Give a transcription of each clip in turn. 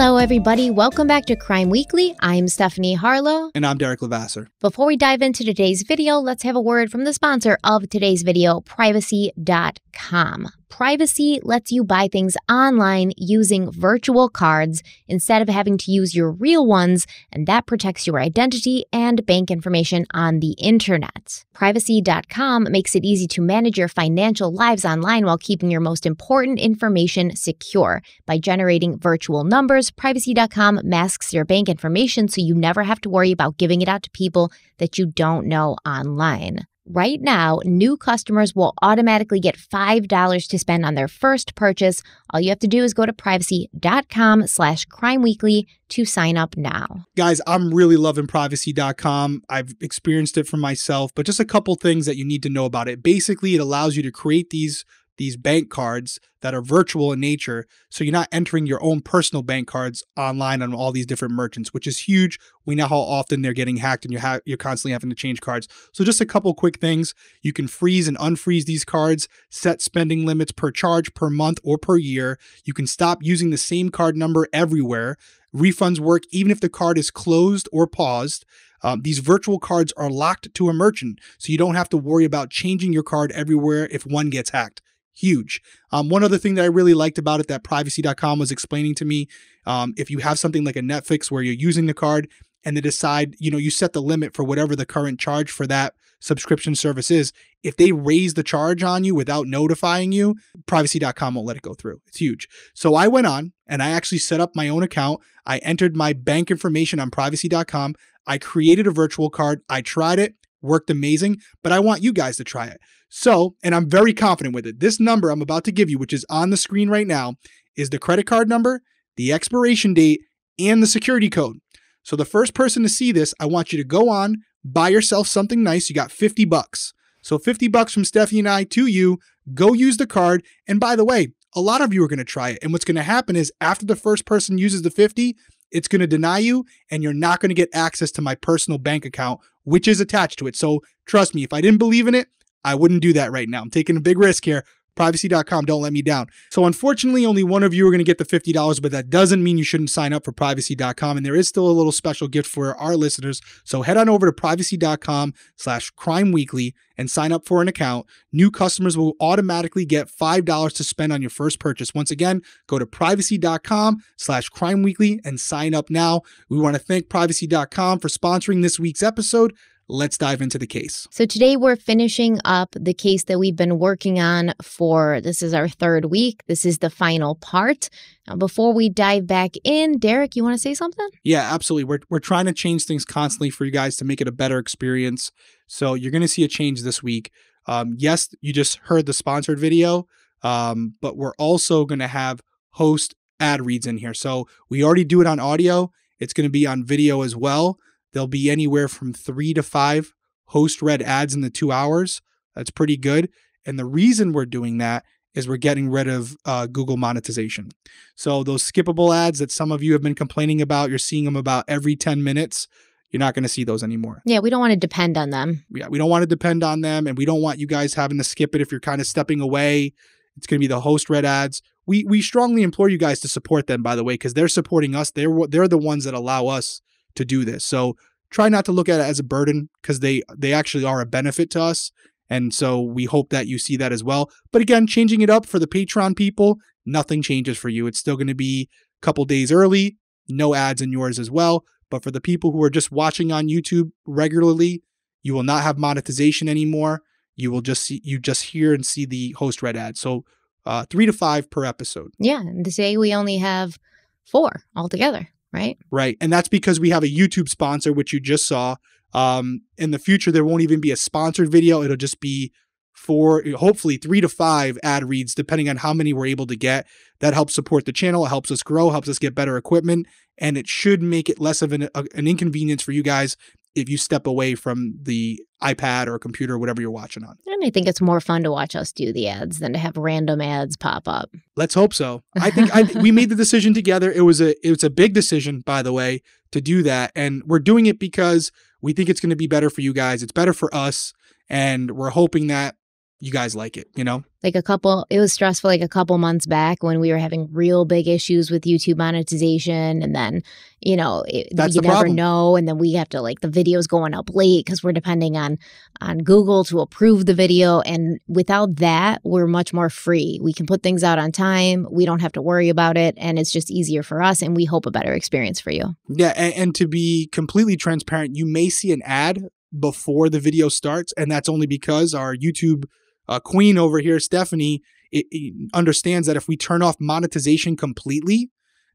Hello, everybody. Welcome back to Crime Weekly. I'm Stephanie Harlowe. And I'm Derrick Levasseur. Before we dive into today's video, let's have a word from the sponsor of today's video, privacy.com. Privacy lets you buy things online using virtual cards instead of having to use your real ones, and that protects your identity and bank information on the internet. Privacy.com makes it easy to manage your financial lives online while keeping your most important information secure. By generating virtual numbers, Privacy.com masks your bank information so you never have to worry about giving it out to people that you don't know online. Right now, new customers will automatically get $5 to spend on their first purchase. All you have to do is go to privacy.com slash crime weekly to sign up now. Guys, I'm really loving privacy.com. I've experienced it for myself, but just a couple things that you need to know about it. Basically, it allows you to create these these bank cards that are virtual in nature. So you're not entering your own personal bank cards online on all these different merchants, which is huge. We know how often they're getting hacked and you're, ha- you're constantly having to change cards. So just a couple quick things. You can freeze and unfreeze these cards, set spending limits per charge per month or per year. You can stop using the same card number everywhere. Refunds work even if the card is closed or paused. Um, these virtual cards are locked to a merchant, so you don't have to worry about changing your card everywhere if one gets hacked huge. Um, one other thing that I really liked about it that privacy.com was explaining to me um, if you have something like a Netflix where you're using the card and they decide, you know, you set the limit for whatever the current charge for that subscription service is. If they raise the charge on you without notifying you, privacy.com won't let it go through. It's huge. So I went on and I actually set up my own account. I entered my bank information on privacy.com. I created a virtual card. I tried it, worked amazing, but I want you guys to try it. So, and I'm very confident with it. This number I'm about to give you, which is on the screen right now, is the credit card number, the expiration date, and the security code. So, the first person to see this, I want you to go on, buy yourself something nice. You got 50 bucks. So, 50 bucks from Stephanie and I to you. Go use the card. And by the way, a lot of you are going to try it. And what's going to happen is after the first person uses the 50, it's going to deny you and you're not going to get access to my personal bank account, which is attached to it. So trust me, if I didn't believe in it, I wouldn't do that right now. I'm taking a big risk here. Privacy.com, don't let me down. So, unfortunately, only one of you are going to get the $50, but that doesn't mean you shouldn't sign up for privacy.com. And there is still a little special gift for our listeners. So, head on over to privacy.com slash crime weekly and sign up for an account. New customers will automatically get $5 to spend on your first purchase. Once again, go to privacy.com slash crime weekly and sign up now. We want to thank privacy.com for sponsoring this week's episode let's dive into the case. So today we're finishing up the case that we've been working on for this is our third week. This is the final part. Now, before we dive back in, Derrick, you want to say something? Yeah, absolutely. We're we're trying to change things constantly for you guys to make it a better experience. So you're going to see a change this week. Um, yes, you just heard the sponsored video, um, but we're also going to have host ad reads in here. So we already do it on audio. It's going to be on video as well. There'll be anywhere from three to five host read ads in the two hours. That's pretty good. And the reason we're doing that is we're getting rid of uh, Google monetization. So those skippable ads that some of you have been complaining about, you're seeing them about every 10 minutes. You're not going to see those anymore. Yeah, we don't want to depend on them. Yeah, we don't want to depend on them, and we don't want you guys having to skip it if you're kind of stepping away. It's going to be the host red ads. We we strongly implore you guys to support them, by the way, because they're supporting us. They're they're the ones that allow us to do this. So try not to look at it as a burden because they they actually are a benefit to us. And so we hope that you see that as well. But again, changing it up for the Patreon people, nothing changes for you. It's still going to be a couple days early, no ads in yours as well. But for the people who are just watching on YouTube regularly, you will not have monetization anymore. You will just see you just hear and see the host read ad. So uh, three to five per episode. Yeah, and today we only have four altogether right? Right. And that's because we have a YouTube sponsor, which you just saw. Um, in the future, there won't even be a sponsored video. It'll just be four, hopefully three to five ad reads, depending on how many we're able to get. That helps support the channel. It helps us grow, helps us get better equipment, and it should make it less of an, a, an inconvenience for you guys if you step away from the iPad or computer or whatever you're watching on. And I think it's more fun to watch us do the ads than to have random ads pop up. Let's hope so. I think I, we made the decision together. It was a it was a big decision, by the way, to do that, and we're doing it because we think it's going to be better for you guys. It's better for us, and we're hoping that you guys like it, you know? Like a couple, it was stressful like a couple months back when we were having real big issues with YouTube monetization. And then, you know, it, That's you never problem. know. And then we have to like the video's going up late because we're depending on on Google to approve the video. And without that, we're much more free. We can put things out on time. We don't have to worry about it. And it's just easier for us. And we hope a better experience for you. Yeah, and, and to be completely transparent, you may see an ad before the video starts, and that's only because our YouTube uh, queen over here, Stephanie, it, it understands that if we turn off monetization completely,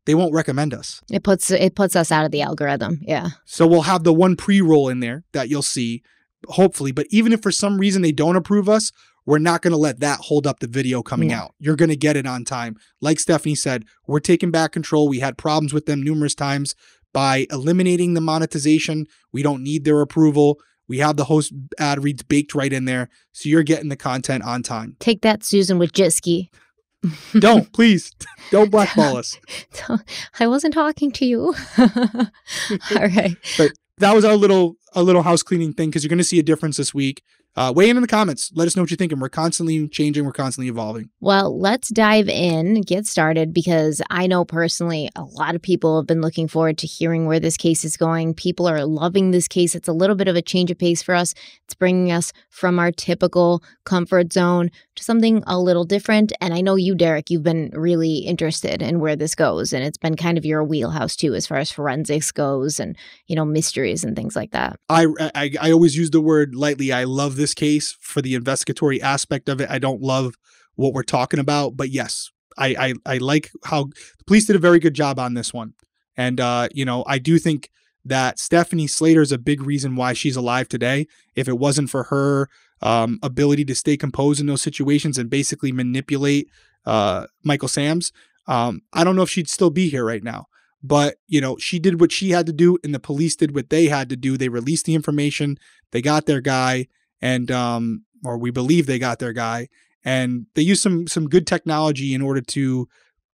they won't recommend us. It puts it puts us out of the algorithm. Yeah. So we'll have the one pre-roll in there that you'll see, hopefully. But even if for some reason they don't approve us, we're not going to let that hold up the video coming No. out. You're going to get it on time. Like Stephanie said, we're taking back control. We had problems with them numerous times by eliminating the monetization. We don't need their approval. We have the host ad reads baked right in there. So you're getting the content on time. Take that, Susan with Wojcicki. Don't, please, don't blackball us. I wasn't talking to you. All right. that was our little a little house cleaning thing because you're going to see a difference this week. Uh, weigh in in the comments. Let us know what you're thinking. We're constantly changing. We're constantly evolving. Well, let's dive in, get started, because I know personally a lot of people have been looking forward to hearing where this case is going. People are loving this case. It's a little bit of a change of pace for us. It's bringing us from our typical comfort zone to something a little different. And I know you, Derrick, you've been really interested in where this goes. And it's been kind of your wheelhouse too, as far as forensics goes and, you know, mysteries and things like that. I, I I always use the word lightly. I love this case for the investigatory aspect of it. I don't love what we're talking about, but yes, I I, I like how the police did a very good job on this one. And uh, you know, I do think that Stephanie Slater is a big reason why she's alive today. If it wasn't for her um, ability to stay composed in those situations and basically manipulate uh, Michael Sams, um, I don't know if she'd still be here right now. But you know, she did what she had to do, and the police did what they had to do. They released the information. They got their guy, and um, or we believe they got their guy, and they use some some good technology in order to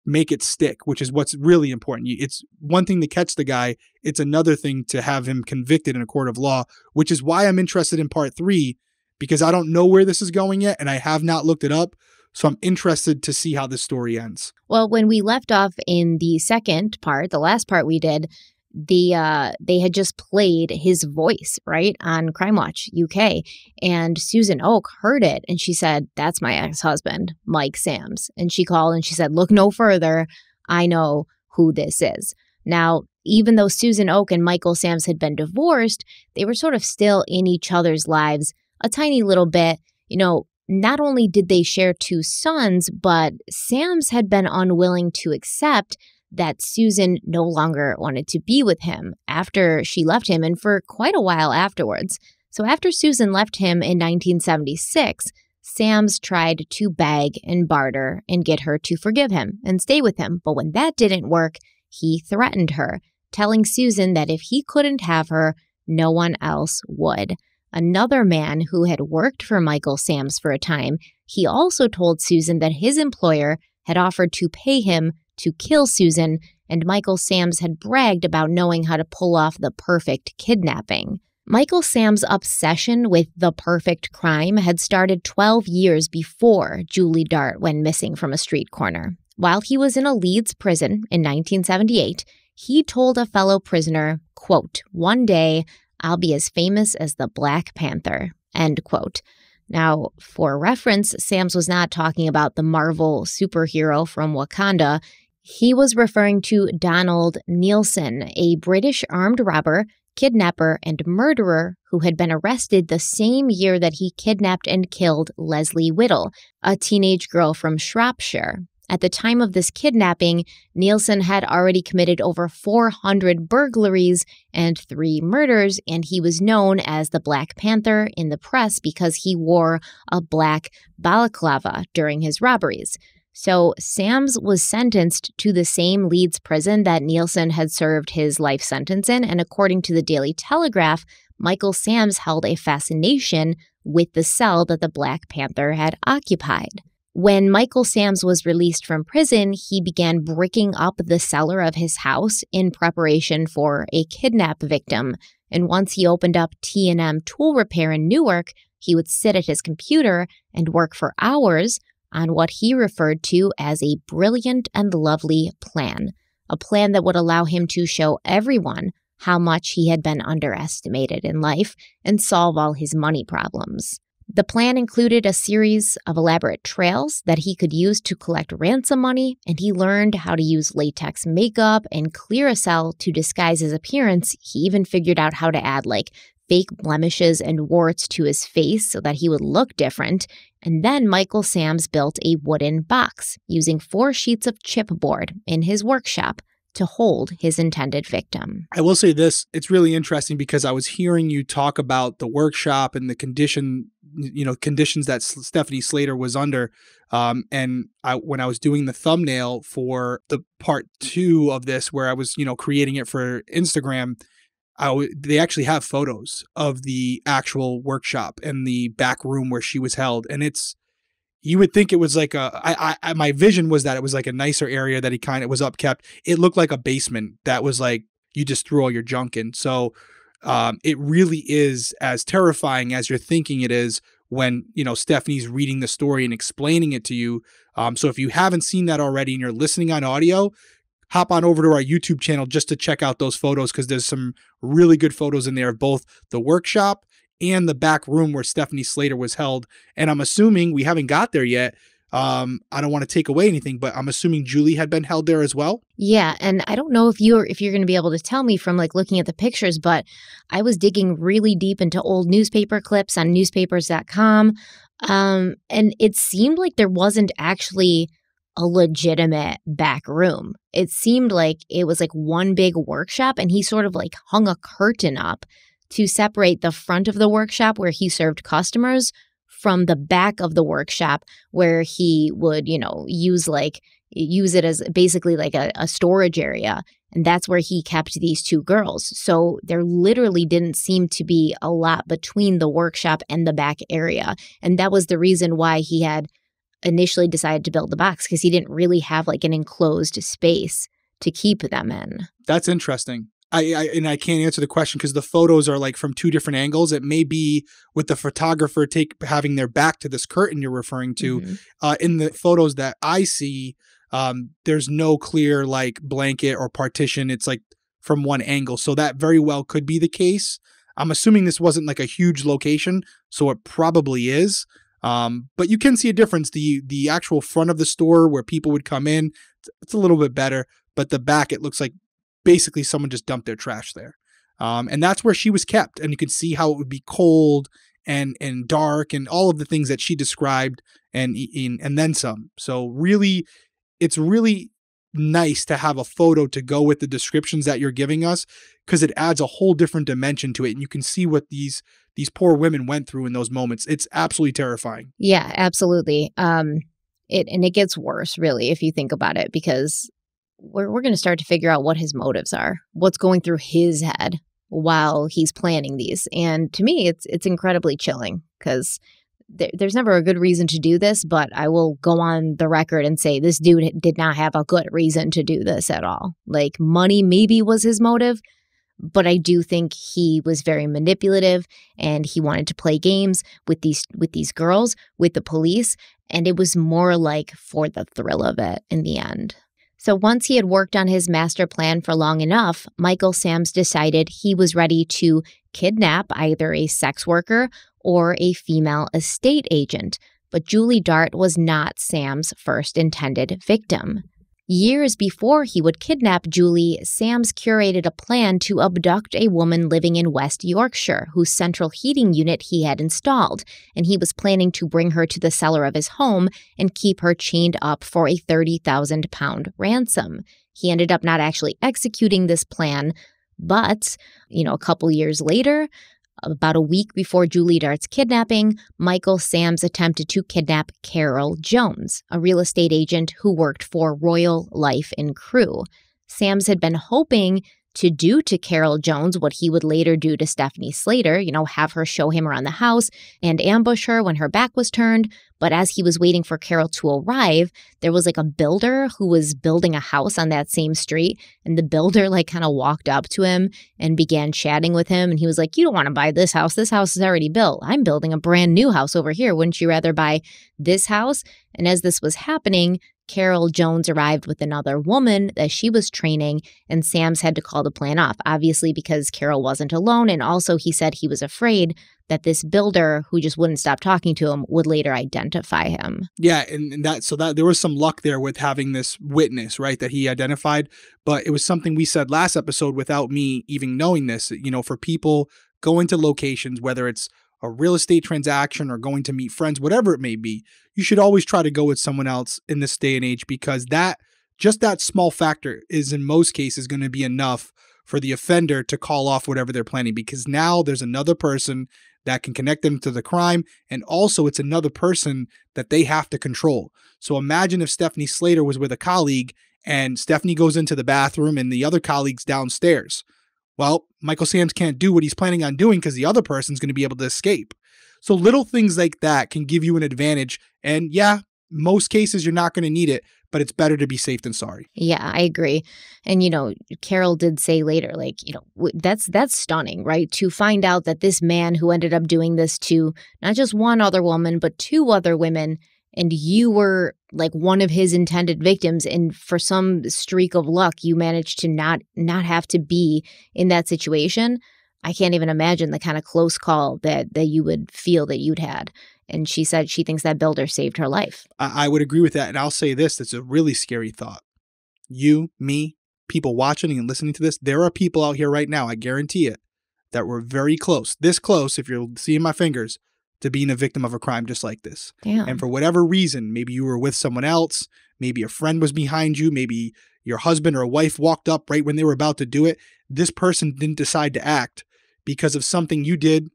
make it stick, which is what's really important. It's one thing to catch the guy; it's another thing to have him convicted in a court of law. Which is why I'm interested in part three, because I don't know where this is going yet, and I have not looked it up. So I'm interested to see how this story ends. Well, when we left off in the second part, the last part we did, the uh they had just played his voice, right, on Crime Watch UK. And Susan Oak heard it and she said, That's my ex-husband, Mike Sams. And she called and she said, Look no further. I know who this is. Now, even though Susan Oak and Michael Sams had been divorced, they were sort of still in each other's lives a tiny little bit. You know, not only did they share two sons, but Sams had been unwilling to accept that Susan no longer wanted to be with him after she left him and for quite a while afterwards. So after Susan left him in 1976, Sams tried to beg and barter and get her to forgive him and stay with him. But when that didn't work, he threatened her, telling Susan that if he couldn't have her, no one else would another man who had worked for Michael Sams for a time, he also told Susan that his employer had offered to pay him to kill Susan, and Michael Sams had bragged about knowing how to pull off the perfect kidnapping. Michael Sam's obsession with the perfect crime had started 12 years before Julie Dart went missing from a street corner. While he was in a Leeds prison in 1978, he told a fellow prisoner, quote, one day I'll be as famous as the Black Panther. End quote. Now, for reference, Sams was not talking about the Marvel superhero from Wakanda. He was referring to Donald Neilson, a British armed robber, kidnapper, and murderer who had been arrested the same year that he kidnapped and killed Lesley Whittle, a teenage girl from Shropshire. At the time of this kidnapping, Nielsen had already committed over 400 burglaries and three murders, and he was known as the Black Panther in the press because he wore a black balaclava during his robberies. So, Sams was sentenced to the same Leeds prison that Neilson had served his life sentence in, and according to the Daily Telegraph, Michael Sams held a fascination with the cell that the Black Panther had occupied. When Michael Sams was released from prison, he began bricking up the cellar of his house in preparation for a kidnap victim. And once he opened up T&M Tool Repair in Newark, he would sit at his computer and work for hours on what he referred to as a brilliant and lovely plan, a plan that would allow him to show everyone how much he had been underestimated in life and solve all his money problems. The plan included a series of elaborate trails that he could use to collect ransom money, and he learned how to use latex makeup and clear a cell to disguise his appearance. He even figured out how to add like fake blemishes and warts to his face so that he would look different. And then Michael Sams built a wooden box using four sheets of chipboard in his workshop to hold his intended victim. I will say this, it's really interesting because I was hearing you talk about the workshop and the condition you know conditions that Stephanie Slater was under. Um, and I, when I was doing the thumbnail for the part two of this, where I was you know creating it for Instagram, they actually have photos of the actual workshop and the back room where she was held, and it's you would think it was like a I, I my vision was that it was like a nicer area that he kind of was upkept. It looked like a basement that was like you just threw all your junk in. So um, it really is as terrifying as you're thinking it is when you know Stephanie's reading the story and explaining it to you. Um, so if you haven't seen that already and you're listening on audio, hop on over to our YouTube channel just to check out those photos because there's some really good photos in there of both the workshop and the back room where Stephanie Slater was held. And I'm assuming we haven't got there yet, um, I don't want to take away anything, but I'm assuming Julie had been held there as well. Yeah, and I don't know if you're if you're going to be able to tell me from like looking at the pictures, but I was digging really deep into old newspaper clips on newspapers.com, um, and it seemed like there wasn't actually a legitimate back room. It seemed like it was like one big workshop, and he sort of like hung a curtain up to separate the front of the workshop where he served customers from the back of the workshop where he would, you know, use like use it as basically like a, a storage area. And that's where he kept these two girls. So there literally didn't seem to be a lot between the workshop and the back area. And that was the reason why he had initially decided to build the box because he didn't really have like an enclosed space to keep them in. That's interesting. I, I, and I can't answer the question because the photos are like from two different angles. It may be with the photographer take having their back to this curtain you're referring to. Mm-hmm. Uh, in the photos that I see, um, there's no clear like blanket or partition. It's like from one angle, so that very well could be the case. I'm assuming this wasn't like a huge location, so it probably is. Um, but you can see a difference. The the actual front of the store where people would come in, it's a little bit better. But the back, it looks like basically someone just dumped their trash there. Um, and that's where she was kept. And you could see how it would be cold and and dark and all of the things that she described and and, and then some. So really, it's really nice to have a photo to go with the descriptions that you're giving us because it adds a whole different dimension to it and you can see what these these poor women went through in those moments it's absolutely terrifying yeah absolutely um it and it gets worse really if you think about it because we're, we're going to start to figure out what his motives are, what's going through his head while he's planning these. And to me, it's it's incredibly chilling because there, there's never a good reason to do this, but I will go on the record and say this dude did not have a good reason to do this at all. Like money maybe was his motive, but I do think he was very manipulative and he wanted to play games with these with these girls, with the police, and it was more like for the thrill of it in the end. So once he had worked on his master plan for long enough, Michael Sams decided he was ready to kidnap either a sex worker or a female estate agent. But Julie Dart was not Sam's first intended victim. Years before he would kidnap Julie, Sams curated a plan to abduct a woman living in West Yorkshire whose central heating unit he had installed, and he was planning to bring her to the cellar of his home and keep her chained up for a 30,000 pound ransom. He ended up not actually executing this plan, but, you know, a couple years later, about a week before Julie Dart's kidnapping, Michael Sams attempted to kidnap Carol Jones, a real estate agent who worked for Royal Life and Crew. Sams had been hoping to do to Carol Jones what he would later do to Stephanie Slater, you know, have her show him around the house and ambush her when her back was turned. But as he was waiting for Carol to arrive, there was like a builder who was building a house on that same street. And the builder, like, kind of walked up to him and began chatting with him. And he was like, You don't want to buy this house. This house is already built. I'm building a brand new house over here. Wouldn't you rather buy this house? And as this was happening, Carol Jones arrived with another woman that she was training, and Sams had to call the plan off, obviously because Carol wasn't alone. And also, he said he was afraid that this builder who just wouldn't stop talking to him would later identify him. Yeah, and, and, that so that there was some luck there with having this witness, right, that he identified, but it was something we said last episode without me even knowing this, you know, for people going to locations whether it's a real estate transaction or going to meet friends, whatever it may be, you should always try to go with someone else in this day and age because that just that small factor is in most cases going to be enough for the offender to call off whatever they're planning because now there's another person that can connect them to the crime and also it's another person that they have to control. So imagine if Stephanie Slater was with a colleague and Stephanie goes into the bathroom and the other colleague's downstairs. Well, Michael Sams can't do what he's planning on doing because the other person's going to be able to escape. So little things like that can give you an advantage. And yeah, most cases you're not going to need it, but it's better to be safe than sorry. Yeah, I agree. And you know, Carol did say later like, you know, that's that's stunning, right? To find out that this man who ended up doing this to not just one other woman, but two other women and you were like one of his intended victims and for some streak of luck you managed to not not have to be in that situation. I can't even imagine the kind of close call that that you would feel that you'd had. And she said she thinks that builder saved her life. I, I would agree with that and i'll say this that's a really scary thought. You me people watching and listening to this there are people out here right now i guarantee it that were very close this close if you're seeing my fingers to being a victim of a crime just like this. Damn. And for whatever reason, maybe you were with someone else, maybe a friend was behind you, maybe your husband or wife walked up right when they were about to do it. This person didn't decide to act because of something you did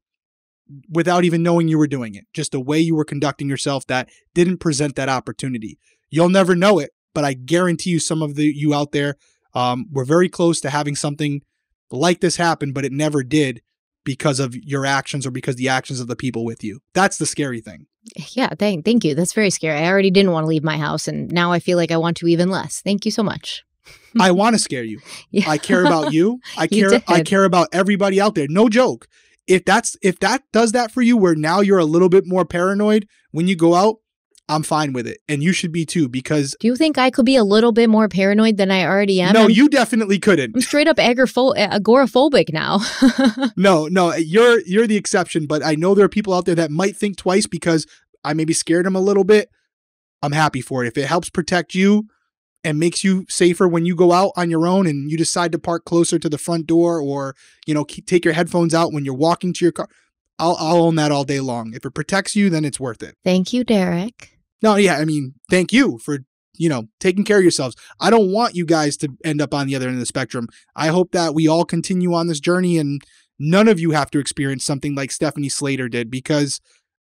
without even knowing you were doing it. Just the way you were conducting yourself that didn't present that opportunity. You'll never know it, but I guarantee you some of the you out there um, were very close to having something like this happen, but it never did because of your actions or because the actions of the people with you. That's the scary thing. Yeah, thank thank you. That's very scary. I already didn't want to leave my house and now I feel like I want to even less. Thank you so much. I want to scare you. Yeah. I care about you. I care you I care about everybody out there. No joke. If that's if that does that for you where now you're a little bit more paranoid when you go out, I'm fine with it. And you should be too, because. Do you think I could be a little bit more paranoid than I already am? No, I'm, you definitely couldn't. I'm straight up agoraphobic now. no, no, you're you're the exception, but I know there are people out there that might think twice because I maybe scared them a little bit. I'm happy for it. If it helps protect you and makes you safer when you go out on your own and you decide to park closer to the front door or, you know, take your headphones out when you're walking to your car, I'll, I'll own that all day long. If it protects you, then it's worth it. Thank you, Derrick. No, yeah, I mean, thank you for you know taking care of yourselves. I don't want you guys to end up on the other end of the spectrum. I hope that we all continue on this journey and none of you have to experience something like Stephanie Slater did because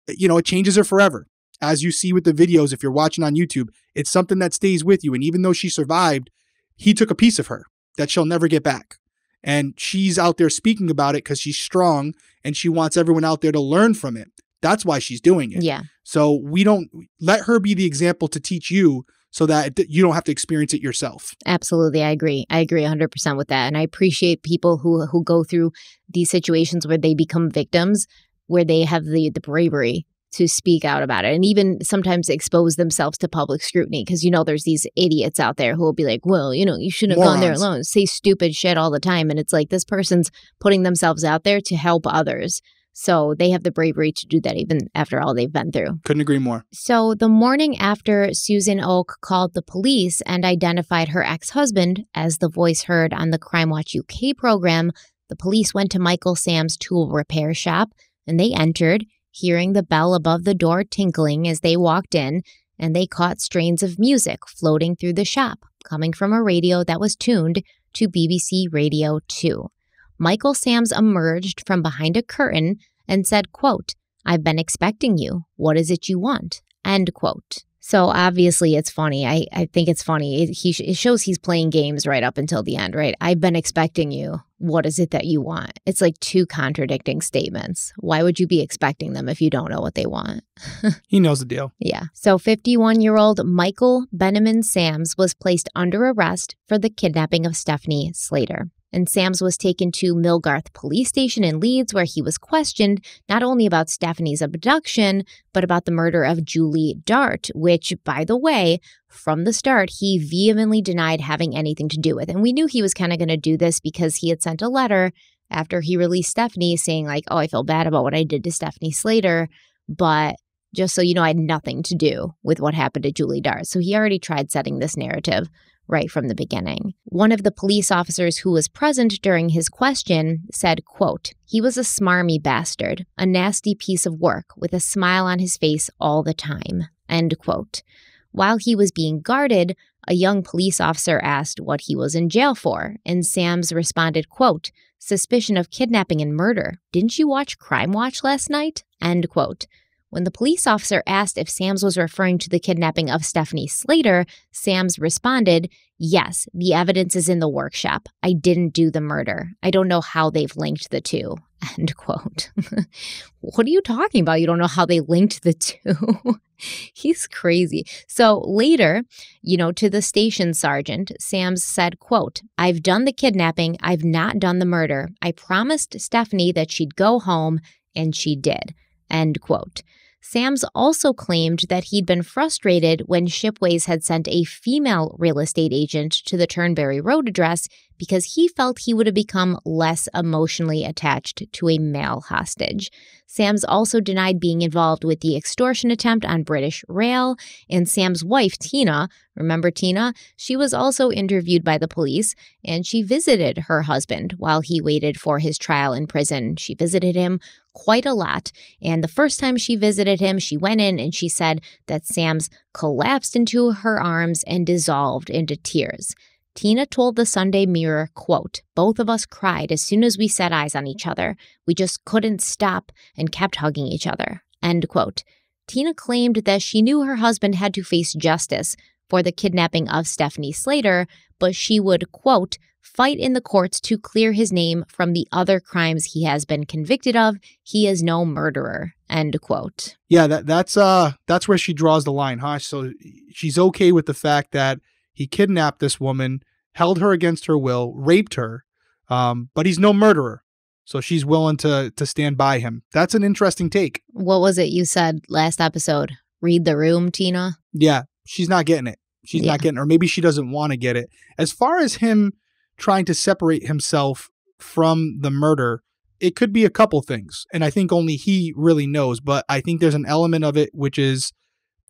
you know it changes her forever. As you see with the videos, if you're watching on YouTube, it's something that stays with you. And even though she survived, he took a piece of her that she'll never get back. And she's out there speaking about it because she's strong and she wants everyone out there to learn from it. That's why she's doing it. Yeah. So we don't let her be the example to teach you so that you don't have to experience it yourself. Absolutely, I agree. I agree 100% with that. And I appreciate people who who go through these situations where they become victims where they have the the bravery to speak out about it and even sometimes expose themselves to public scrutiny because you know there's these idiots out there who will be like well you know you shouldn't have Morons. gone there alone say stupid shit all the time and it's like this person's putting themselves out there to help others so they have the bravery to do that even after all they've been through. Couldn't agree more. So the morning after Susan Oak called the police and identified her ex husband as the voice heard on the Crime Watch UK program, the police went to Michael Sam's tool repair shop and they entered, hearing the bell above the door tinkling as they walked in, and they caught strains of music floating through the shop, coming from a radio that was tuned to BBC Radio 2. Michael Sams emerged from behind a curtain and said, quote, I've been expecting you. What is it you want? End quote. So obviously it's funny. I, I think it's funny. It, he, it shows he's playing games right up until the end, right? I've been expecting you. What is it that you want? It's like two contradicting statements. Why would you be expecting them if you don't know what they want? he knows the deal. Yeah. So 51 year old Michael Benjamin Sams was placed under arrest for the kidnapping of Stephanie Slater and Sams was taken to Millgarth Police Station in Leeds, where he was questioned not only about Stephanie's abduction, but about the murder of Julie Dart, which, by the way, from the start, he vehemently denied having anything to do with. And we knew he was kind of going to do this because he had sent a letter after he released Stephanie saying, like, oh, I feel bad about what I did to Stephanie Slater, but just so you know, I had nothing to do with what happened to Julie Dart. So he already tried setting this narrative right from the beginning. One of the police officers who was present during his question said, quote, he was a smarmy bastard, a nasty piece of work with a smile on his face all the time, end quote. While he was being guarded, a young police officer asked what he was in jail for, and Sams responded, quote, suspicion of kidnapping and murder. Didn't you watch Crime Watch last night? End quote. When the police officer asked if Sams was referring to the kidnapping of Stephanie Slater, Sams responded, Yes, the evidence is in the workshop. I didn't do the murder. I don't know how they've linked the two. End quote. what are you talking about? You don't know how they linked the two? He's crazy. So later, you know, to the station sergeant, Sams said, quote, I've done the kidnapping. I've not done the murder. I promised Stephanie that she'd go home, and she did. End quote. Sams also claimed that he'd been frustrated when Shipways had sent a female real estate agent to the Turnberry Road address because he felt he would have become less emotionally attached to a male hostage. Sams also denied being involved with the extortion attempt on British Rail, and Sam's wife, Tina, remember Tina? She was also interviewed by the police, and she visited her husband while he waited for his trial in prison. She visited him quite a lot, and the first time she visited him, she went in and she said that Sams collapsed into her arms and dissolved into tears. Tina told the Sunday Mirror, quote, Both of us cried as soon as we set eyes on each other. We just couldn't stop and kept hugging each other. End quote. Tina claimed that she knew her husband had to face justice for the kidnapping of Stephanie Slater, but she would, quote, fight in the courts to clear his name from the other crimes he has been convicted of. He is no murderer. End quote. Yeah, that that's uh that's where she draws the line, huh? So she's okay with the fact that he kidnapped this woman, held her against her will, raped her, um, but he's no murderer. So she's willing to to stand by him. That's an interesting take. What was it you said last episode? Read the room, Tina. Yeah, she's not getting it. She's yeah. not getting, or maybe she doesn't want to get it. As far as him trying to separate himself from the murder, it could be a couple things, and I think only he really knows. But I think there's an element of it which is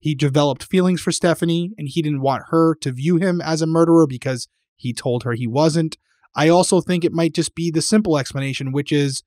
he developed feelings for Stephanie and he didn't want her to view him as a murderer because he told her he wasn't. I also think it might just be the simple explanation, which is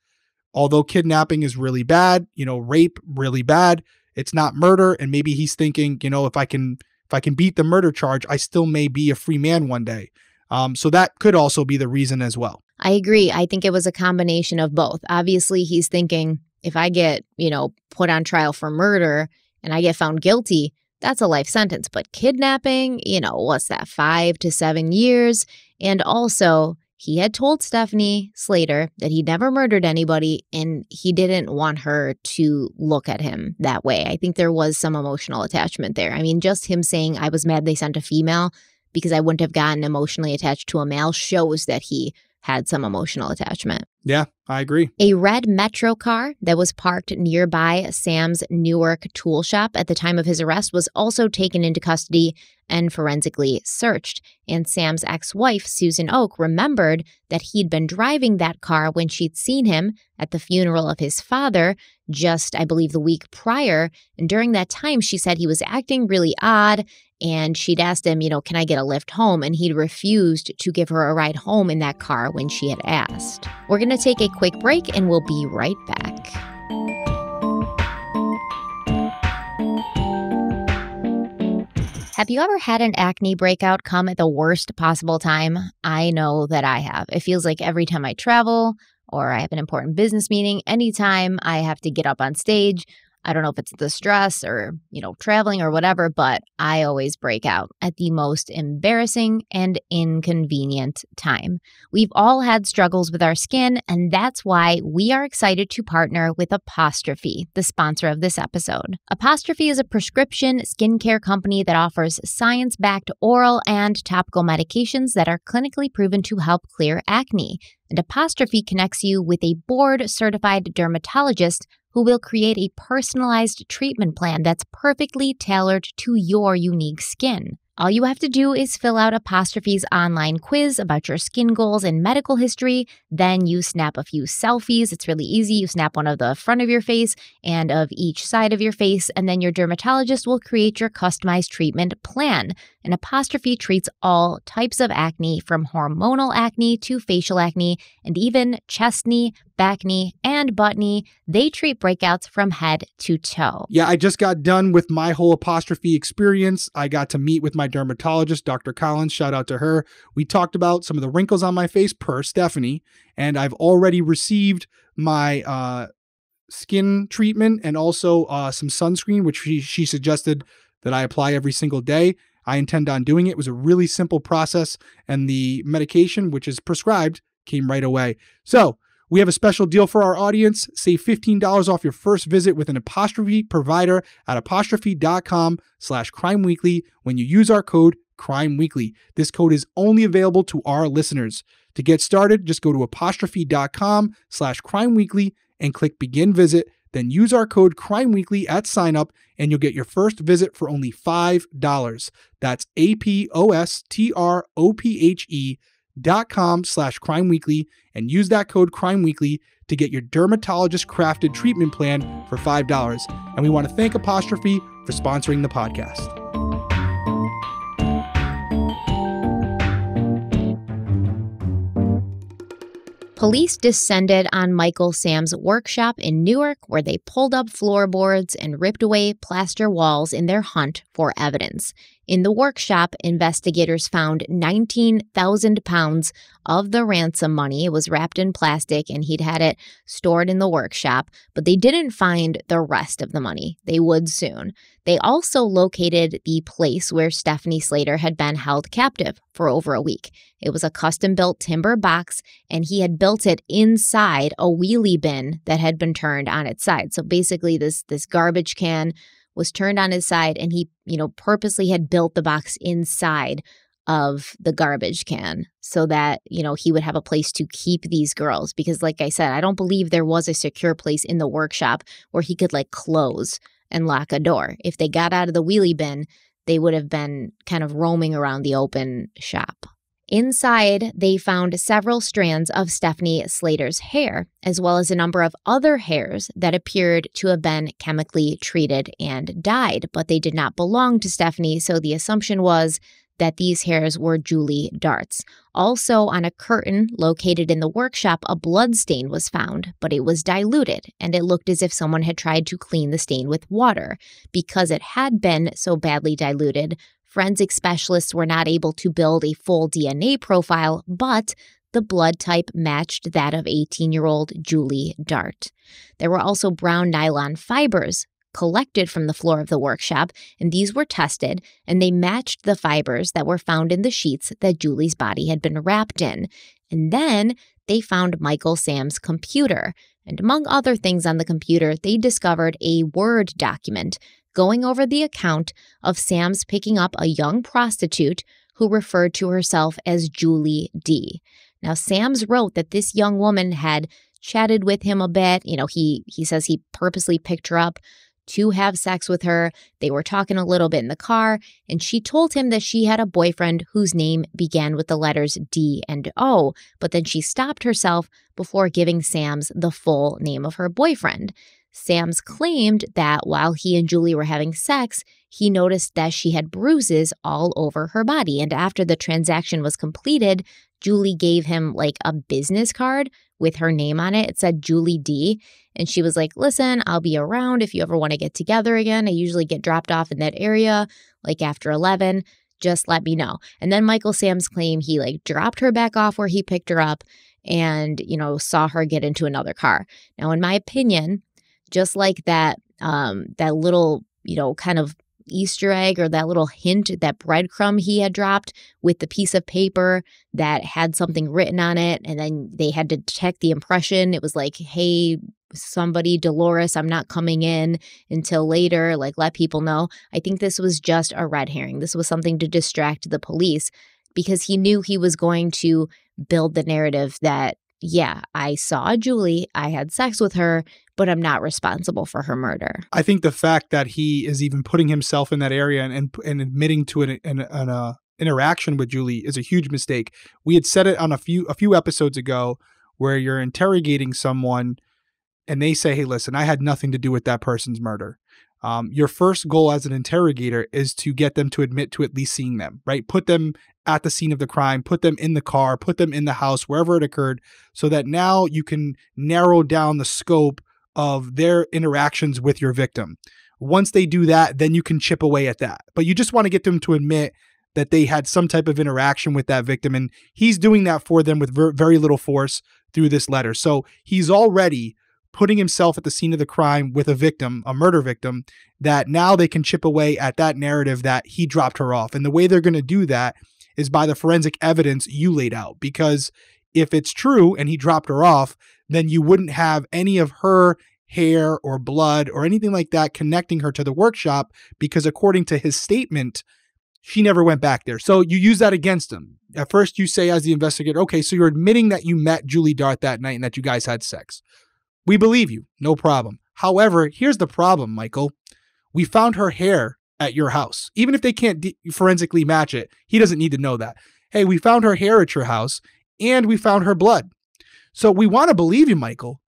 although kidnapping is really bad, you know, rape really bad, it's not murder. And maybe he's thinking, you know, if I can if I can beat the murder charge, I still may be a free man one day. Um, so that could also be the reason as well. I agree. I think it was a combination of both. Obviously, he's thinking if I get, you know, put on trial for murder, and I get found guilty, that's a life sentence. But kidnapping, you know, what's that, five to seven years? And also, he had told Stephanie Slater that he never murdered anybody and he didn't want her to look at him that way. I think there was some emotional attachment there. I mean, just him saying, I was mad they sent a female because I wouldn't have gotten emotionally attached to a male shows that he had some emotional attachment. Yeah, I agree. A red Metro car that was parked nearby Sam's Newark tool shop at the time of his arrest was also taken into custody and forensically searched. And Sam's ex wife, Susan Oak, remembered that he'd been driving that car when she'd seen him at the funeral of his father just, I believe, the week prior. And during that time, she said he was acting really odd and she'd asked him, you know, can I get a lift home? And he'd refused to give her a ride home in that car when she had asked. We're going to take a quick break and we'll be right back. Have you ever had an acne breakout come at the worst possible time? I know that I have. It feels like every time I travel or I have an important business meeting, anytime I have to get up on stage, I don't know if it's the stress or, you know, traveling or whatever, but I always break out at the most embarrassing and inconvenient time. We've all had struggles with our skin, and that's why we are excited to partner with Apostrophe, the sponsor of this episode. Apostrophe is a prescription skincare company that offers science backed oral and topical medications that are clinically proven to help clear acne. And Apostrophe connects you with a board certified dermatologist who will create a personalized treatment plan that's perfectly tailored to your unique skin. All you have to do is fill out Apostrophe's online quiz about your skin goals and medical history. Then you snap a few selfies. It's really easy. You snap one of the front of your face and of each side of your face, and then your dermatologist will create your customized treatment plan. An Apostrophe treats all types of acne, from hormonal acne to facial acne, and even chest knee, bacne, and buttne. They treat breakouts from head to toe. Yeah, I just got done with my whole apostrophe experience. I got to meet with my dermatologist, Dr. Collins. Shout out to her. We talked about some of the wrinkles on my face per Stephanie, and I've already received my uh, skin treatment and also uh, some sunscreen, which she, she suggested that I apply every single day. I intend on doing it. It was a really simple process, and the medication, which is prescribed, came right away. So, we have a special deal for our audience. Save $15 off your first visit with an apostrophe provider at apostrophe.com slash crime weekly when you use our code crime weekly. This code is only available to our listeners. To get started, just go to apostrophe.com slash crime weekly and click begin visit. Then use our code crime weekly at signup and you'll get your first visit for only $5. That's A P O S T R O P H E dot com slash crime weekly and use that code crime weekly to get your dermatologist crafted treatment plan for $5 and we want to thank apostrophe for sponsoring the podcast Police descended on Michael Sam's workshop in Newark, where they pulled up floorboards and ripped away plaster walls in their hunt for evidence. In the workshop, investigators found 19,000 pounds of the ransom money. It was wrapped in plastic and he'd had it stored in the workshop, but they didn't find the rest of the money. They would soon. They also located the place where Stephanie Slater had been held captive for over a week. It was a custom built timber box, and he had built it inside a wheelie bin that had been turned on its side. So basically, this, this garbage can was turned on his side and he, you know, purposely had built the box inside of the garbage can so that, you know, he would have a place to keep these girls. Because, like I said, I don't believe there was a secure place in the workshop where he could like close and lock a door. If they got out of the wheelie bin, they would have been kind of roaming around the open shop. Inside, they found several strands of Stephanie Slater's hair, as well as a number of other hairs that appeared to have been chemically treated and dyed, but they did not belong to Stephanie, so the assumption was that these hairs were Julie Dart's. Also, on a curtain located in the workshop, a blood stain was found, but it was diluted, and it looked as if someone had tried to clean the stain with water. Because it had been so badly diluted, Forensic specialists were not able to build a full DNA profile, but the blood type matched that of 18 year old Julie Dart. There were also brown nylon fibers collected from the floor of the workshop, and these were tested, and they matched the fibers that were found in the sheets that Julie's body had been wrapped in. And then they found Michael Sam's computer. And among other things on the computer, they discovered a Word document going over the account of Sam's picking up a young prostitute who referred to herself as Julie D. Now, Sam's wrote that this young woman had chatted with him a bit. You know, he he says he purposely picked her up to have sex with her. They were talking a little bit in the car, and she told him that she had a boyfriend whose name began with the letters D and O, but then she stopped herself before giving Sam's the full name of her boyfriend. Sam's claimed that while he and Julie were having sex, he noticed that she had bruises all over her body. And after the transaction was completed, Julie gave him like a business card with her name on it. It said Julie D. And she was like, Listen, I'll be around if you ever want to get together again. I usually get dropped off in that area like after 11. Just let me know. And then Michael Sam's claim he like dropped her back off where he picked her up and, you know, saw her get into another car. Now, in my opinion, just like that um, that little, you know, kind of Easter egg or that little hint, that breadcrumb he had dropped with the piece of paper that had something written on it. And then they had to detect the impression. It was like, hey, somebody, Dolores, I'm not coming in until later, like let people know. I think this was just a red herring. This was something to distract the police because he knew he was going to build the narrative that, yeah, I saw Julie, I had sex with her, but I'm not responsible for her murder. I think the fact that he is even putting himself in that area and and, and admitting to an, an, an uh, interaction with Julie is a huge mistake. We had said it on a few a few episodes ago where you're interrogating someone and they say, "Hey, listen, I had nothing to do with that person's murder." Um, your first goal as an interrogator is to get them to admit to at least seeing them, right? Put them at the scene of the crime, put them in the car, put them in the house, wherever it occurred, so that now you can narrow down the scope of their interactions with your victim. Once they do that, then you can chip away at that. But you just want to get them to admit that they had some type of interaction with that victim. And he's doing that for them with ver- very little force through this letter. So he's already putting himself at the scene of the crime with a victim, a murder victim, that now they can chip away at that narrative that he dropped her off. And the way they're going to do that is by the forensic evidence you laid out. Because if it's true and he dropped her off, then you wouldn't have any of her hair or blood or anything like that connecting her to the workshop because according to his statement, she never went back there. So you use that against him. At first, you say, as the investigator, okay, so you're admitting that you met Julie Dart that night and that you guys had sex. We believe you, no problem. However, here's the problem, Michael. We found her hair at your house. Even if they can't de- forensically match it, he doesn't need to know that. Hey, we found her hair at your house and we found her blood. So we want to believe you, Michael.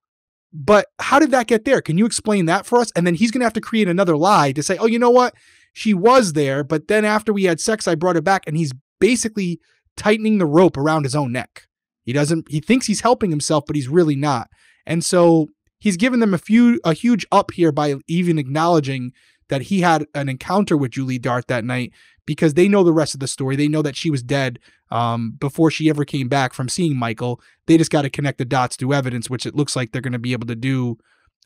But how did that get there? Can you explain that for us? And then he's going to have to create another lie to say, oh, you know what? She was there, but then after we had sex, I brought it back. And he's basically tightening the rope around his own neck. He doesn't, he thinks he's helping himself, but he's really not. And so he's given them a few a huge up here by even acknowledging that he had an encounter with Julie Dart that night because they know the rest of the story. They know that she was dead um, before she ever came back from seeing Michael. They just got to connect the dots to evidence, which it looks like they're going to be able to do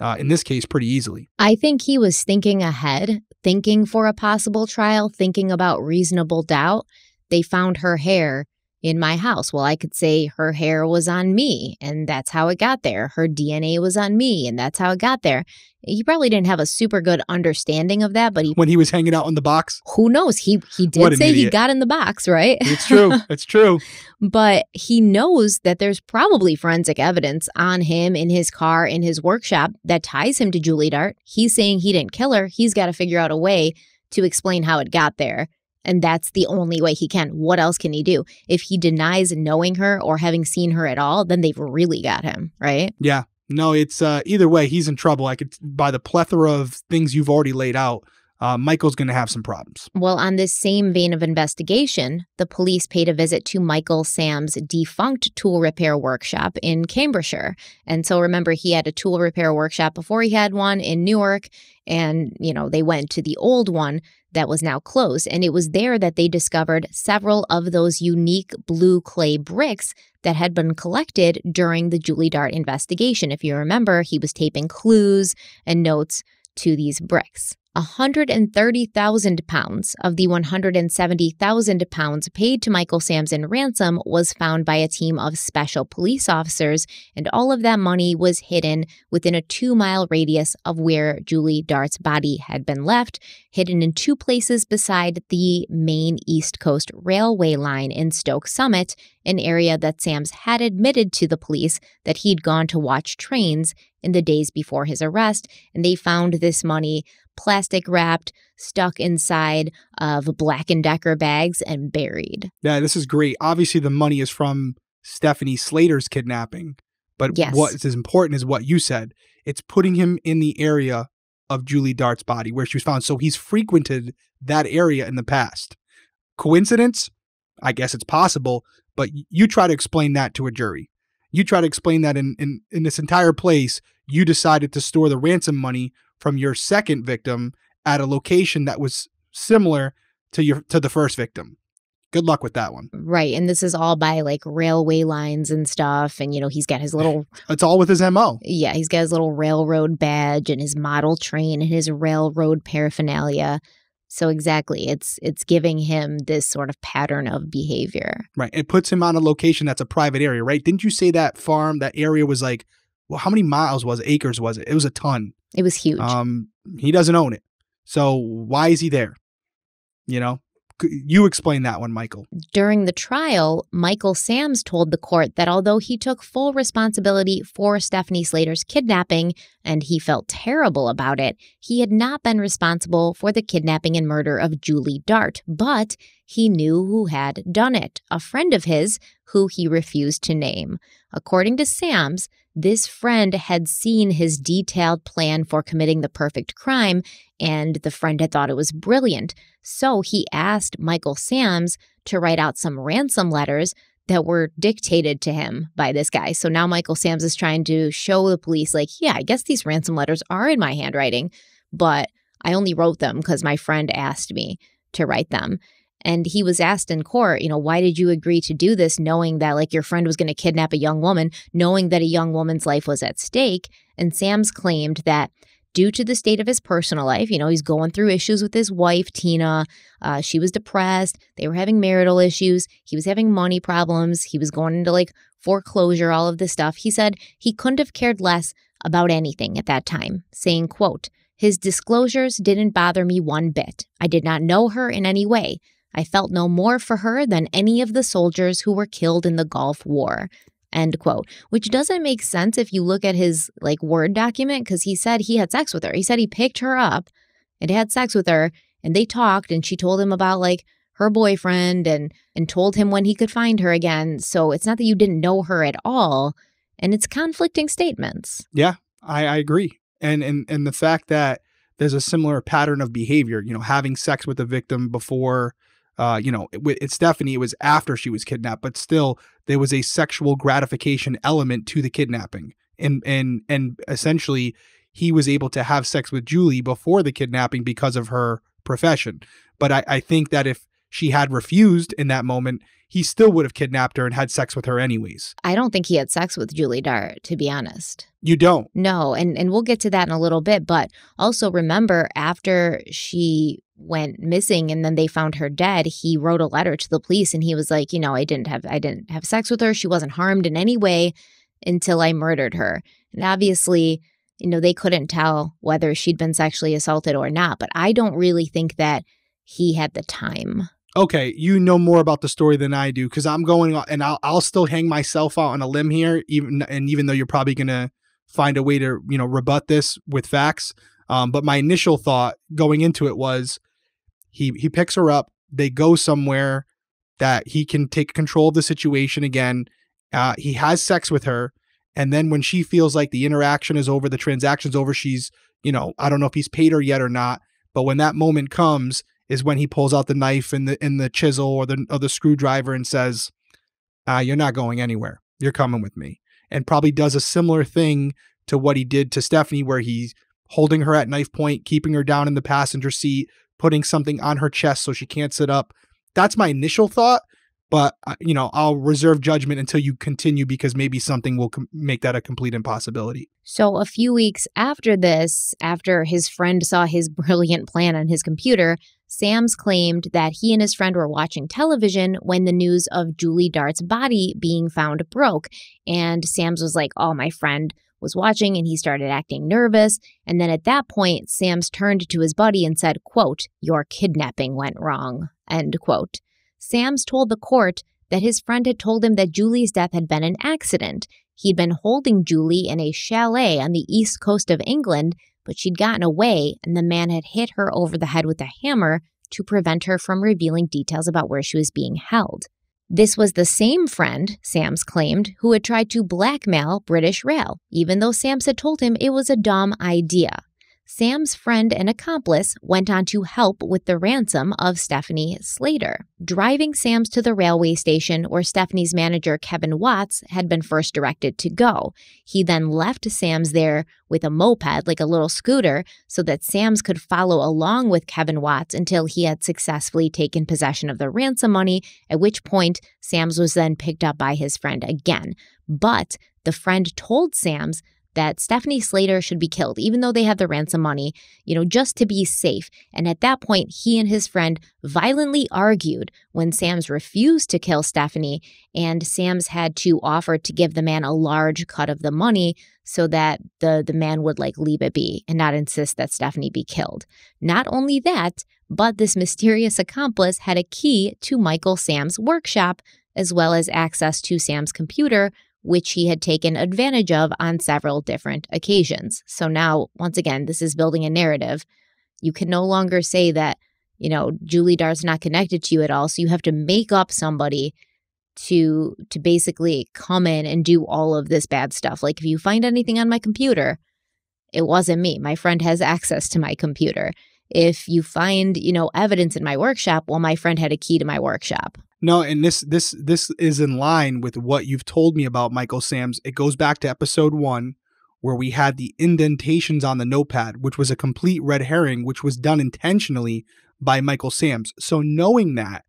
uh, in this case pretty easily. I think he was thinking ahead, thinking for a possible trial, thinking about reasonable doubt. They found her hair in my house. Well, I could say her hair was on me and that's how it got there. Her DNA was on me and that's how it got there. He probably didn't have a super good understanding of that, but he when he was hanging out in the box. Who knows? He he did say idiot. he got in the box, right? It's true. It's true. but he knows that there's probably forensic evidence on him in his car in his workshop that ties him to Julie Dart. He's saying he didn't kill her. He's got to figure out a way to explain how it got there. And that's the only way he can. What else can he do? If he denies knowing her or having seen her at all, then they've really got him, right? Yeah. No, it's uh, either way, he's in trouble. I could, by the plethora of things you've already laid out, uh, Michael's going to have some problems. Well, on this same vein of investigation, the police paid a visit to Michael Sam's defunct tool repair workshop in Cambridgeshire. And so remember, he had a tool repair workshop before he had one in Newark. And, you know, they went to the old one that was now closed. And it was there that they discovered several of those unique blue clay bricks that had been collected during the Julie Dart investigation. If you remember, he was taping clues and notes to these bricks. 130,000 pounds of the 170,000 pounds paid to Michael Samson ransom was found by a team of special police officers, and all of that money was hidden within a two mile radius of where Julie Dart's body had been left, hidden in two places beside the main East Coast Railway line in Stoke Summit, an area that Sams had admitted to the police that he'd gone to watch trains in the days before his arrest, and they found this money plastic wrapped, stuck inside of Black and Decker bags and buried. Yeah, this is great. Obviously, the money is from Stephanie Slater's kidnapping, but yes. what is important is what you said. It's putting him in the area of Julie Dart's body where she was found. So he's frequented that area in the past. Coincidence? I guess it's possible, but you try to explain that to a jury. You try to explain that in, in, in this entire place, you decided to store the ransom money from your second victim at a location that was similar to your to the first victim. Good luck with that one. Right. And this is all by like railway lines and stuff. And, you know, he's got his little. It's all with his MO. Yeah. He's got his little railroad badge and his model train and his railroad paraphernalia. So exactly, it's it's giving him this sort of pattern of behavior. Right. It puts him on a location that's a private area, right? Didn't you say that farm, that area was like, well, how many miles was it? Acres was it? It was a ton. It was huge. Um, he doesn't own it. So why is he there? You know? You explain that one, Michael. During the trial, Michael Sams told the court that although he took full responsibility for Stephanie Slater's kidnapping and he felt terrible about it, he had not been responsible for the kidnapping and murder of Julie Dart, but he knew who had done it, a friend of his who he refused to name. According to Sams, this friend had seen his detailed plan for committing the perfect crime, and the friend had thought it was brilliant. So he asked Michael Sams to write out some ransom letters that were dictated to him by this guy. So now Michael Sams is trying to show the police, like, yeah, I guess these ransom letters are in my handwriting, but I only wrote them because my friend asked me to write them. And he was asked in court, you know, why did you agree to do this knowing that like your friend was going to kidnap a young woman, knowing that a young woman's life was at stake? And Sams claimed that due to the state of his personal life. You know, he's going through issues with his wife, Tina. Uh, she was depressed. They were having marital issues. He was having money problems. He was going into like foreclosure, all of this stuff. He said he couldn't have cared less about anything at that time, saying, quote, his disclosures didn't bother me one bit. I did not know her in any way. I felt no more for her than any of the soldiers who were killed in the Gulf War end quote which doesn't make sense if you look at his like word document because he said he had sex with her. He said he picked her up and had sex with her and they talked and she told him about like her boyfriend and and told him when he could find her again. So it's not that you didn't know her at all and it's conflicting statements. Yeah i, I agree. And and and the fact that there's a similar pattern of behavior you know having sex with the victim before uh, you know, with it's Stephanie, it was after she was kidnapped, but still there was a sexual gratification element to the kidnapping. And and and essentially he was able to have sex with Julie before the kidnapping because of her profession. But I, I think that if she had refused in that moment, he still would have kidnapped her and had sex with her anyways. I don't think he had sex with Julie Dart, to be honest. You don't? No, and and we'll get to that in a little bit, but also remember after she went missing and then they found her dead, he wrote a letter to the police and he was like, you know, I didn't have I didn't have sex with her. She wasn't harmed in any way until I murdered her. And obviously, you know, they couldn't tell whether she'd been sexually assaulted or not, but I don't really think that he had the time okay, you know more about the story than I do because I'm going and I'll I'll still hang myself out on a limb here, even and even though you're probably gonna find a way to you know rebut this with facts. Um, but my initial thought going into it was he he picks her up, they go somewhere that he can take control of the situation again. Uh, he has sex with her, and then when she feels like the interaction is over, the transaction's over, she's you know I don't know if he's paid her yet or not, but when that moment comes, is when he pulls out the knife and the in the chisel or the or the screwdriver and says, uh, "You're not going anywhere. You're coming with me." And probably does a similar thing to what he did to Stephanie, where he's holding her at knife point, keeping her down in the passenger seat, putting something on her chest so she can't sit up. That's my initial thought but uh, you know i'll reserve judgment until you continue because maybe something will com- make that a complete impossibility so a few weeks after this after his friend saw his brilliant plan on his computer sams claimed that he and his friend were watching television when the news of julie dart's body being found broke and sams was like oh my friend was watching and he started acting nervous and then at that point sams turned to his buddy and said quote your kidnapping went wrong end quote Sams told the court that his friend had told him that Julie's death had been an accident. He'd been holding Julie in a chalet on the east coast of England, but she'd gotten away and the man had hit her over the head with a hammer to prevent her from revealing details about where she was being held. This was the same friend, Sams claimed, who had tried to blackmail British Rail, even though Sams had told him it was a dumb idea. Sam's friend and accomplice went on to help with the ransom of Stephanie Slater, driving Sams to the railway station where Stephanie's manager, Kevin Watts, had been first directed to go. He then left Sams there with a moped, like a little scooter, so that Sams could follow along with Kevin Watts until he had successfully taken possession of the ransom money, at which point Sams was then picked up by his friend again. But the friend told Sams that Stephanie Slater should be killed, even though they have the ransom money, you know, just to be safe. And at that point, he and his friend violently argued when Sams refused to kill Stephanie, and Sams had to offer to give the man a large cut of the money so that the, the man would like leave it be and not insist that Stephanie be killed. Not only that, but this mysterious accomplice had a key to Michael Sam's workshop, as well as access to Sam's computer, which he had taken advantage of on several different occasions. So now, once again, this is building a narrative. You can no longer say that, you know, Julie Dart's not connected to you at all. So you have to make up somebody to to basically come in and do all of this bad stuff. Like if you find anything on my computer, it wasn't me. My friend has access to my computer. If you find, you know, evidence in my workshop, well, my friend had a key to my workshop. No, and this this this is in line with what you've told me about Michael Sams. It goes back to episode 1 where we had the indentations on the notepad, which was a complete red herring which was done intentionally by Michael Sams. So knowing that,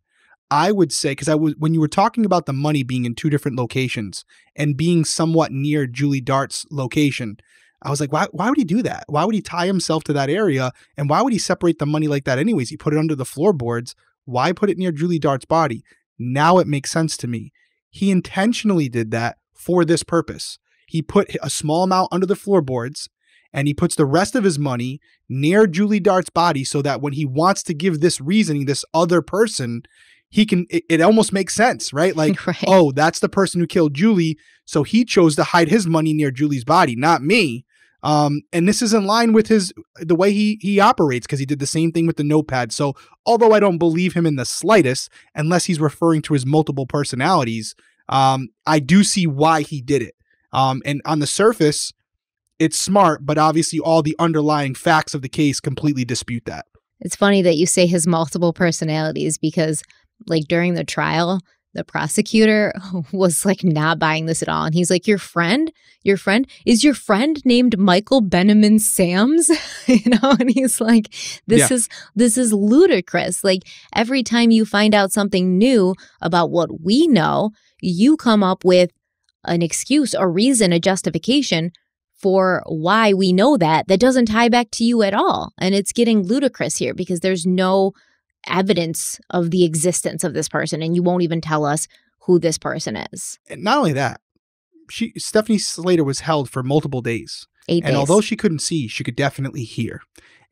I would say cuz I was when you were talking about the money being in two different locations and being somewhat near Julie Dart's location, I was like, why, why would he do that? Why would he tie himself to that area? And why would he separate the money like that anyways? He put it under the floorboards. Why put it near Julie Dart's body? Now it makes sense to me. He intentionally did that for this purpose. He put a small amount under the floorboards and he puts the rest of his money near Julie Dart's body so that when he wants to give this reasoning, this other person, he can, it, it almost makes sense, right? Like, right. oh, that's the person who killed Julie. So he chose to hide his money near Julie's body, not me. Um, and this is in line with his the way he he operates because he did the same thing with the notepad. So although I don't believe him in the slightest, unless he's referring to his multiple personalities, um, I do see why he did it. Um, and on the surface, it's smart, but obviously all the underlying facts of the case completely dispute that. It's funny that you say his multiple personalities because, like during the trial, the prosecutor was like not buying this at all. And he's like, Your friend, your friend, is your friend named Michael Benjamin Sams? you know, and he's like, This yeah. is this is ludicrous. Like every time you find out something new about what we know, you come up with an excuse, a reason, a justification for why we know that that doesn't tie back to you at all. And it's getting ludicrous here because there's no evidence of the existence of this person and you won't even tell us who this person is. And not only that, she Stephanie Slater was held for multiple days. Eight and days. although she couldn't see, she could definitely hear.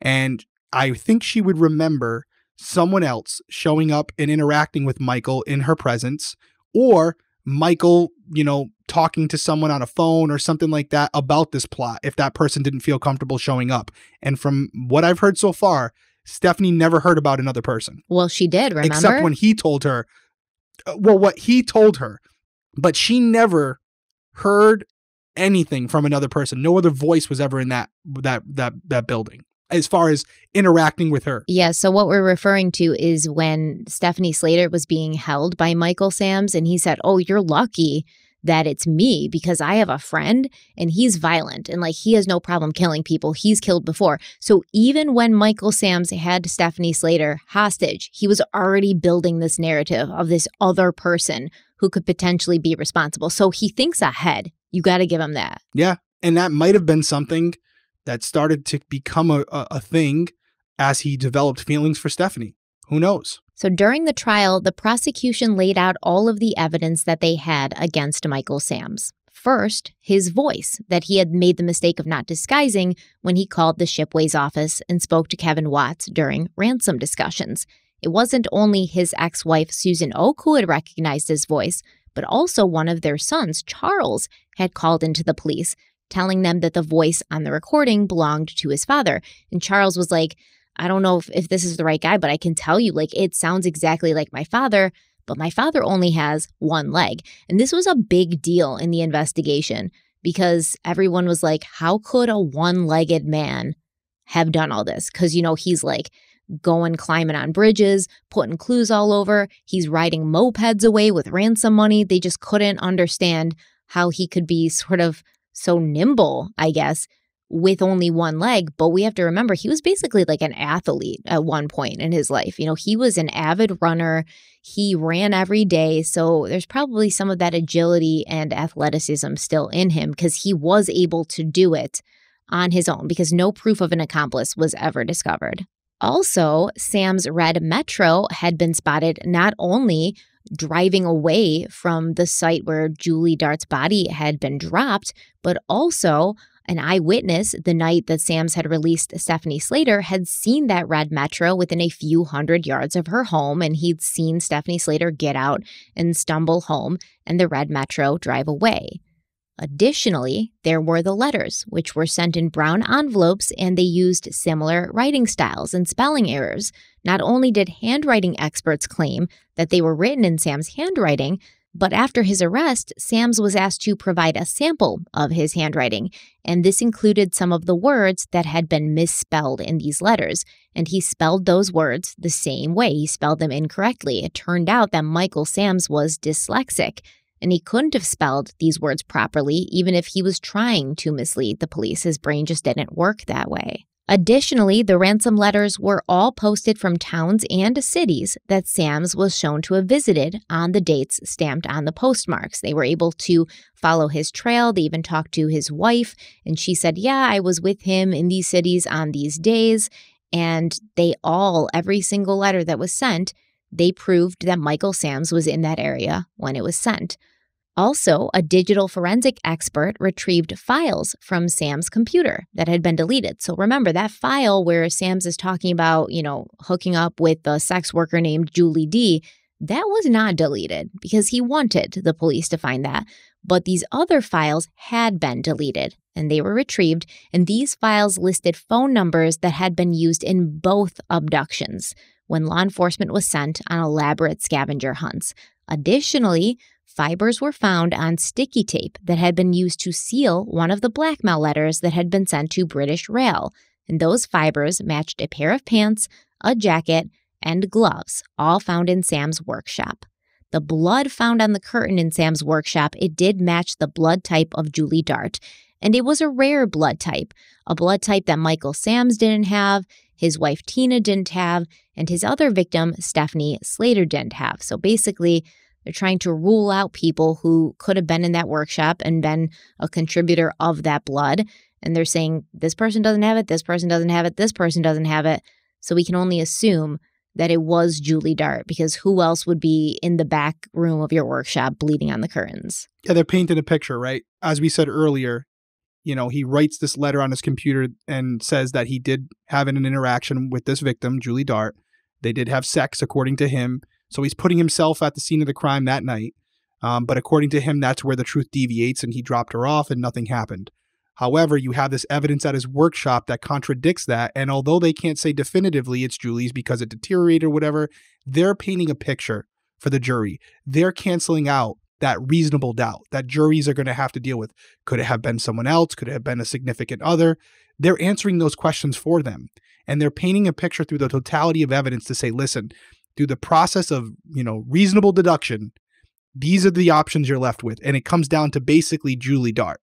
And I think she would remember someone else showing up and interacting with Michael in her presence or Michael, you know, talking to someone on a phone or something like that about this plot if that person didn't feel comfortable showing up. And from what I've heard so far, Stephanie never heard about another person. Well, she did, remember? Except when he told her, uh, well, what he told her, but she never heard anything from another person. No other voice was ever in that that that that building as far as interacting with her. Yeah, so what we're referring to is when Stephanie Slater was being held by Michael Sams and he said, "Oh, you're lucky that it's me because I have a friend and he's violent and like he has no problem killing people. He's killed before. So even when Michael Sams had Stephanie Slater hostage, he was already building this narrative of this other person who could potentially be responsible. So he thinks ahead. You got to give him that. Yeah. And that might have been something that started to become a, a, a thing as he developed feelings for Stephanie. Who knows? So during the trial, the prosecution laid out all of the evidence that they had against Michael Sams. First, his voice that he had made the mistake of not disguising when he called the Shipways office and spoke to Kevin Watts during ransom discussions. It wasn't only his ex wife, Susan Oak, who had recognized his voice, but also one of their sons, Charles, had called into the police, telling them that the voice on the recording belonged to his father. And Charles was like, I don't know if, if this is the right guy, but I can tell you, like, it sounds exactly like my father, but my father only has one leg. And this was a big deal in the investigation because everyone was like, how could a one legged man have done all this because, you know, he's like going climbing on bridges, putting clues all over. He's riding mopeds away with ransom money. They just couldn't understand how he could be sort of so nimble, I guess, with only one leg. But we have to remember he was basically like an athlete at one point in his life. You know, he was an avid runner, he ran every day. So there's probably some of that agility and athleticism still in him because he was able to do it on his own because no proof of an accomplice was ever discovered. Also, Sam's red Metro had been spotted not only driving away from the site where Julie Dart's body had been dropped, but also an eyewitness the night that Sams had released Stephanie Slater had seen that red Metro within a few hundred yards of her home, and he'd seen Stephanie Slater get out and stumble home and the red Metro drive away. Additionally, there were the letters, which were sent in brown envelopes and they used similar writing styles and spelling errors. Not only did handwriting experts claim that they were written in Sam's handwriting, but after his arrest, Sams was asked to provide a sample of his handwriting, and this included some of the words that had been misspelled in these letters. And he spelled those words the same way. He spelled them incorrectly. It turned out that Michael Sams was dyslexic, and he couldn't have spelled these words properly even if he was trying to mislead the police. His brain just didn't work that way. Additionally, the ransom letters were all posted from towns and cities that Sams was shown to have visited on the dates stamped on the postmarks. They were able to follow his trail. They even talked to his wife, and she said, Yeah, I was with him in these cities on these days. And they all, every single letter that was sent, they proved that Michael Sams was in that area when it was sent. Also, a digital forensic expert retrieved files from Sam's computer that had been deleted. So remember that file where Sams is talking about, you know, hooking up with a sex worker named Julie D, that was not deleted because he wanted the police to find that. But these other files had been deleted and they were retrieved, and these files listed phone numbers that had been used in both abductions when law enforcement was sent on elaborate scavenger hunts. Additionally, fibers were found on sticky tape that had been used to seal one of the blackmail letters that had been sent to British Rail, and those fibers matched a pair of pants, a jacket, and gloves, all found in Sam's workshop. The blood found on the curtain in Sam's workshop, it did match the blood type of Julie Dart, and it was a rare blood type, a blood type that Michael Sams didn't have, his wife Tina didn't have, and his other victim, Stephanie Slater, didn't have. So basically, they're trying to rule out people who could have been in that workshop and been a contributor of that blood. And they're saying this person doesn't have it, this person doesn't have it, this person doesn't have it. So we can only assume that it was Julie Dart because who else would be in the back room of your workshop bleeding on the curtains? Yeah, they're painting a picture, right? As we said earlier, you know, he writes this letter on his computer and says that he did have an interaction with this victim, Julie Dart. They did have sex, according to him. So he's putting himself at the scene of the crime that night. Um, but according to him, that's where the truth deviates and he dropped her off and nothing happened. However, you have this evidence at his workshop that contradicts that. And although they can't say definitively it's Julie's because it deteriorated or whatever, they're painting a picture for the jury. They're canceling out that reasonable doubt that juries are going to have to deal with. Could it have been someone else? Could it have been a significant other? They're answering those questions for them. And they're painting a picture through the totality of evidence to say, listen, through the process of, you know, reasonable deduction, these are the options you're left with. And it comes down to basically Julie Dart.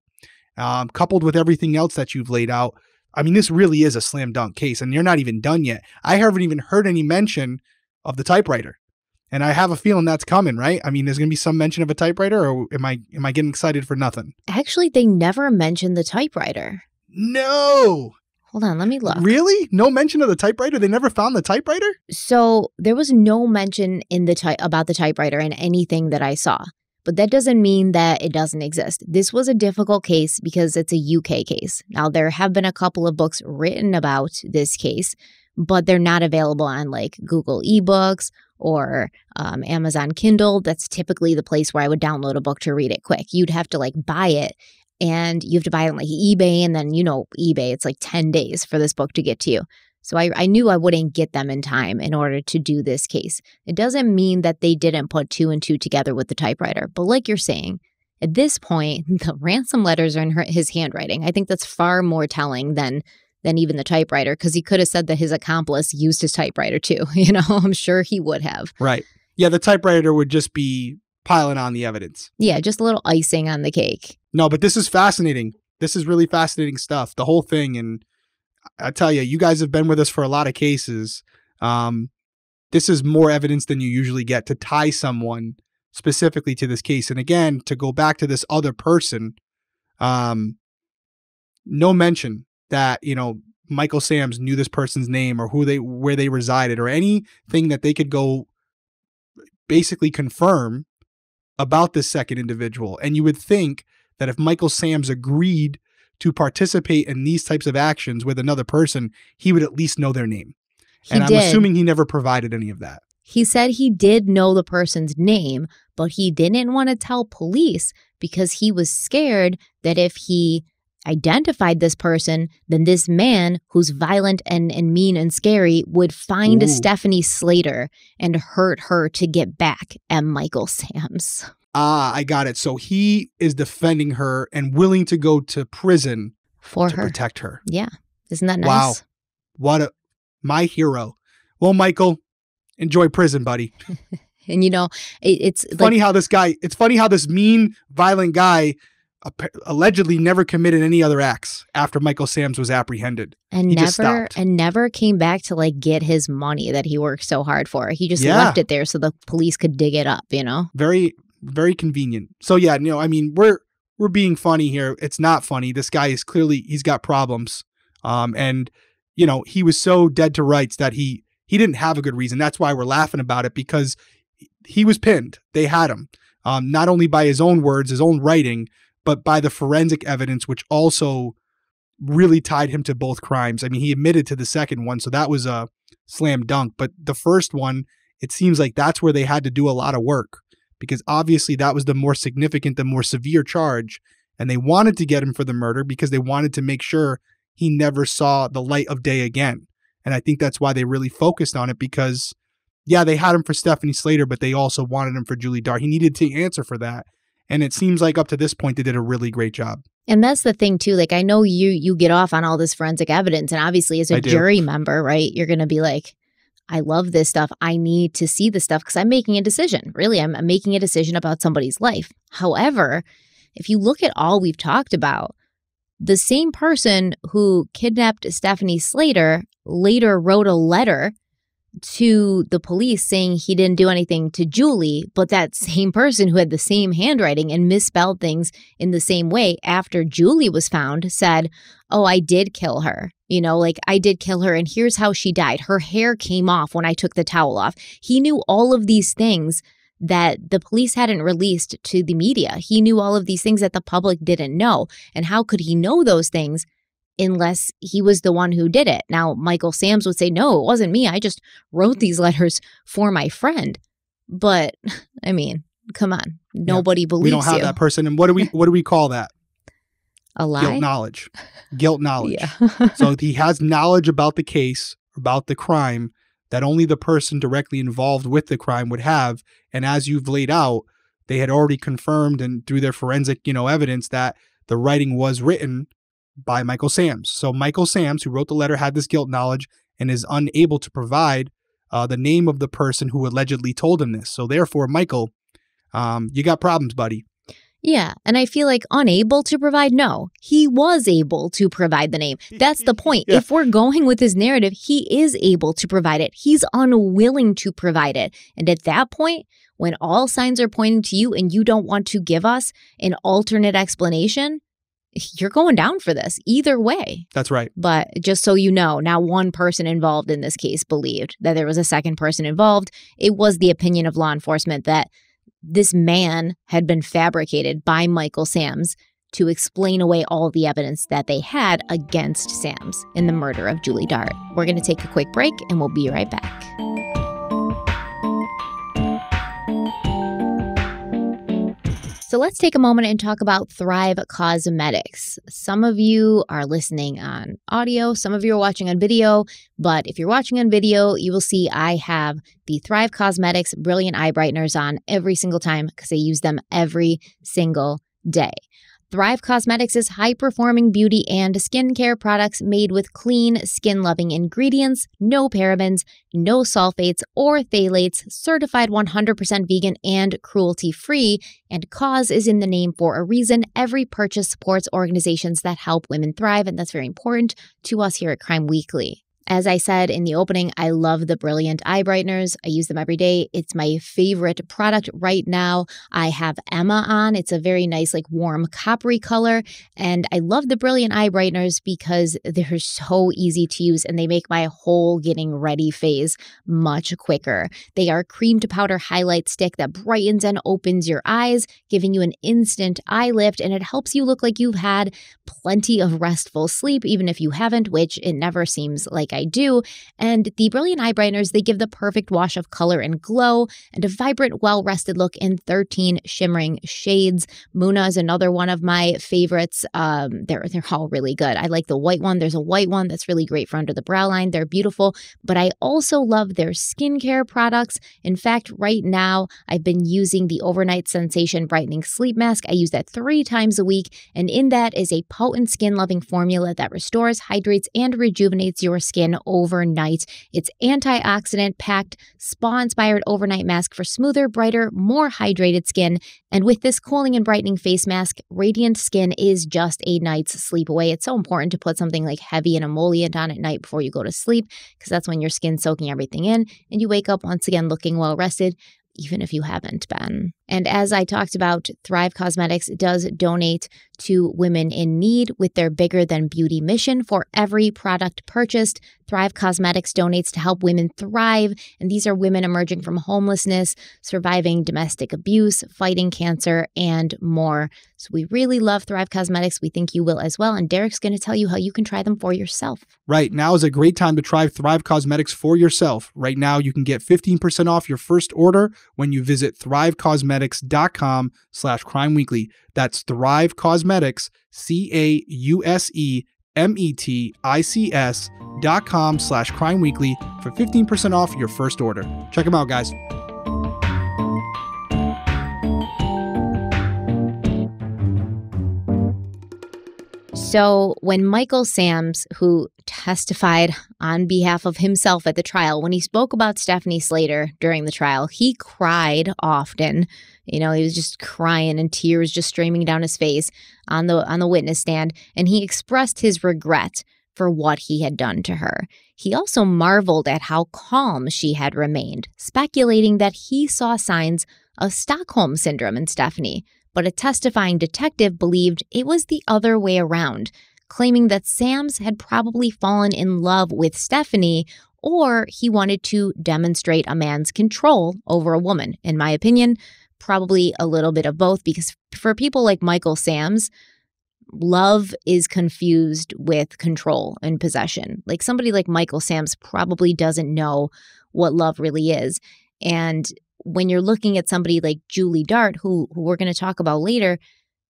Um, coupled with everything else that you've laid out, I mean, this really is a slam dunk case, and you're not even done yet. I haven't even heard any mention of the typewriter. And I have a feeling that's coming, right? I mean, there's going to be some mention of a typewriter, or am I am I getting excited for nothing? Actually, they never mentioned the typewriter. No. Hold on, let me look. Really? No mention of the typewriter? They never found the typewriter? So there was no mention in the ty- about the typewriter in anything that I saw. But that doesn't mean that it doesn't exist. This was a difficult case because it's a UK case. Now, there have been a couple of books written about this case, but they're not available on like Google eBooks or um, Amazon Kindle. That's typically the place where I would download a book to read it quick. You'd have to like buy it and you have to buy it on like eBay. And then, you know, eBay, it's like 10 days for this book to get to you. So I, I knew I wouldn't get them in time in order to do this case. It doesn't mean that they didn't put two and two together with the typewriter. But like you're saying, at this point, the ransom letters are in her, his handwriting. I think that's far more telling than than even the typewriter because he could have said that his accomplice used his typewriter too. You know, I'm sure he would have. Right. Yeah, the typewriter would just be piling on the evidence. Yeah, just a little icing on the cake. No, but this is fascinating. This is really fascinating stuff. The whole thing, and I tell you, you guys have been with us for a lot of cases. Um, this is more evidence than you usually get to tie someone specifically to this case. And again, to go back to this other person, um, no mention that you know Michael Sams knew this person's name or who they where they resided or anything that they could go basically confirm about this second individual. And you would think that if Michael Sams agreed to participate in these types of actions with another person, he would at least know their name. He and. I'm assuming he never provided any of that. He said he did know the person's name, but he didn't want to tell police because he was scared that if he identified this person, then this man who's violent and, and mean and scary would find Ooh. Stephanie Slater and hurt her to get back at Michael Sams. Ah, I got it. So he is defending her and willing to go to prison For to her. protect her. Yeah. Isn't that nice? Wow. What a my hero. Well, Michael, enjoy prison, buddy. And you know, it, it's like funny how this guy it's funny how this mean violent guy allegedly never committed any other acts after michael sams was apprehended and he never and never came back to like get his money that he worked so hard for. He just Yeah. left it there so the police could dig it up, you know? very very convenient. So yeah you know i mean we're we're being funny here. It's not funny. This guy is clearly he's got problems. Um and you know he was so dead to rights that he he didn't have a good reason. That's why we're laughing about it because he was pinned. They had him. Um not only by his own words his own writing but by the forensic evidence which also really tied him to both crimes. I mean he admitted to the second one so that was a slam dunk. But the first one it seems like that's where they had to do a lot of work because obviously that was the more significant, the more severe charge. And they wanted to get him for the murder because they wanted to make sure he never saw the light of day again. And I think that's why they really focused on it because, yeah, they had him for Stephanie Slater, but they also wanted him for Julie Dart. He needed to answer for that. And it seems like up to this point, they did a really great job. And that's the thing too. Like I know you you get off on all this forensic evidence and obviously as a jury member, right? You're going to be like I love this stuff. I need to see this stuff because I'm making a decision. Really, I'm, I'm making a decision about somebody's life. However, if you look at all we've talked about, the same person who kidnapped Stephanie Slater later wrote a letter to the police saying he didn't do anything to Julie, but that same person who had the same handwriting and misspelled things in the same way after Julie was found said, Oh, I did kill her. You know, like I did kill her, and here's how she died. Her hair came off when I took the towel off. He knew all of these things that the police hadn't released to the media. He knew all of these things that the public didn't know. And how could he know those things unless he was the one who did it? Now, Michael Sams would say, No, it wasn't me. I just wrote these letters for my friend. But I mean, come on. Nobody believes we don't have you. that person. And what do we what do we call that? a lie? Guilt knowledge. Guilt knowledge. Yeah. so he has knowledge about the case, about the crime that only the person directly involved with the crime would have. And as you've laid out, they had already confirmed and through their forensic, you know, evidence that the writing was written by Michael Sams. So Michael Sams, who wrote the letter, had this guilt knowledge and is unable to provide uh, the name of the person who allegedly told him this. So therefore, Michael, um, you got problems, buddy. Yeah. And I feel like unable to provide, no, he was able to provide the name. That's the point. Yeah. If we're going with his narrative, he is able to provide it. He's unwilling to provide it. And at that point, when all signs are pointing to you and you don't want to give us an alternate explanation, you're going down for this either way. That's right. But just so you know, now one person involved in this case believed that there was a second person involved. It was the opinion of law enforcement that this man had been fabricated by Michael Sams to explain away all the evidence that they had against Sams in the murder of Julie Dart. We're going to take a quick break and we'll be right back. So let's take a moment and talk about Thrive Cosmetics. Some of you are listening on audio, some of you are watching on video, but if you're watching on video, you will see I have the Thrive Cosmetics Brilliant Eye Brighteners on every single time because I use them every single day. Thrive Cosmetics is high performing beauty and skincare products made with clean, skin loving ingredients, no parabens, no sulfates or phthalates, certified 100% vegan and cruelty free. And cause is in the name for a reason. Every purchase supports organizations that help women thrive, and that's very important to us here at Crime Weekly. As I said in the opening, I love the Brilliant Eye Brighteners. I use them every day. It's my favorite product right now. I have Emma on. It's a very nice, like warm coppery color. And I love the Brilliant Eye Brighteners because they're so easy to use and they make my whole getting ready phase much quicker. They are cream to powder highlight stick that brightens and opens your eyes, giving you an instant eye lift. And it helps you look like you've had plenty of restful sleep, even if you haven't, which it never seems like I do. And the Brilliant Eye Brighteners, they give the perfect wash of color and glow and a vibrant, well rested look in 13 shimmering shades. Muna is another one of my favorites. Um, they're, they're all really good. I like the white one. There's a white one that's really great for under the brow line. They're beautiful, but I also love their skincare products. In fact, right now, I've been using the Overnight Sensation Brightening Sleep Mask. I use that three times a week, and in that is a potent skin loving formula that restores, hydrates, and rejuvenates your skin skin overnight. It's antioxidant packed, spa inspired overnight mask for smoother, brighter, more hydrated skin. And with this cooling and brightening face mask, radiant skin is just a night's sleep away. It's so important to put something like heavy and emollient on at night before you go to sleep because that's when your skin's soaking everything in and you wake up once again looking well rested even if you haven't been. And as I talked about, Thrive Cosmetics does donate to women in need with their bigger than beauty mission. For every product purchased, Thrive Cosmetics donates to help women thrive. And these are women emerging from homelessness, surviving domestic abuse, fighting cancer, and more. So we really love Thrive Cosmetics. We think you will as well. And Derrick's going to tell you how you can try them for yourself. Right. Now is a great time to try Thrive Cosmetics for yourself. Right now, you can get 15% off your first order when you visit thrivecausemetics.com slash crime weekly. That's Thrive Causemetics, C A U S E M E T I C S dot com slash crime weekly for 15% off your first order. Check them out, guys. So, when Michael Sams, who testified on behalf of himself at the trial, when he spoke about Stephanie Slater during the trial, he cried often. You know, he was just crying and tears just streaming down his face on the on the witness stand, and he expressed his regret for what he had done to her. He also marveled at how calm she had remained, speculating that he saw signs of Stockholm syndrome in Stephanie, but a testifying detective believed it was the other way around, claiming that Sams had probably fallen in love with Stephanie or he wanted to demonstrate a man's control over a woman. In my opinion, probably a little bit of both because for people like Michael Sams, love is confused with control and possession. Like somebody like Michael Sams probably doesn't know what love really is. And when you're looking at somebody like Julie Dart, who who we're going to talk about later,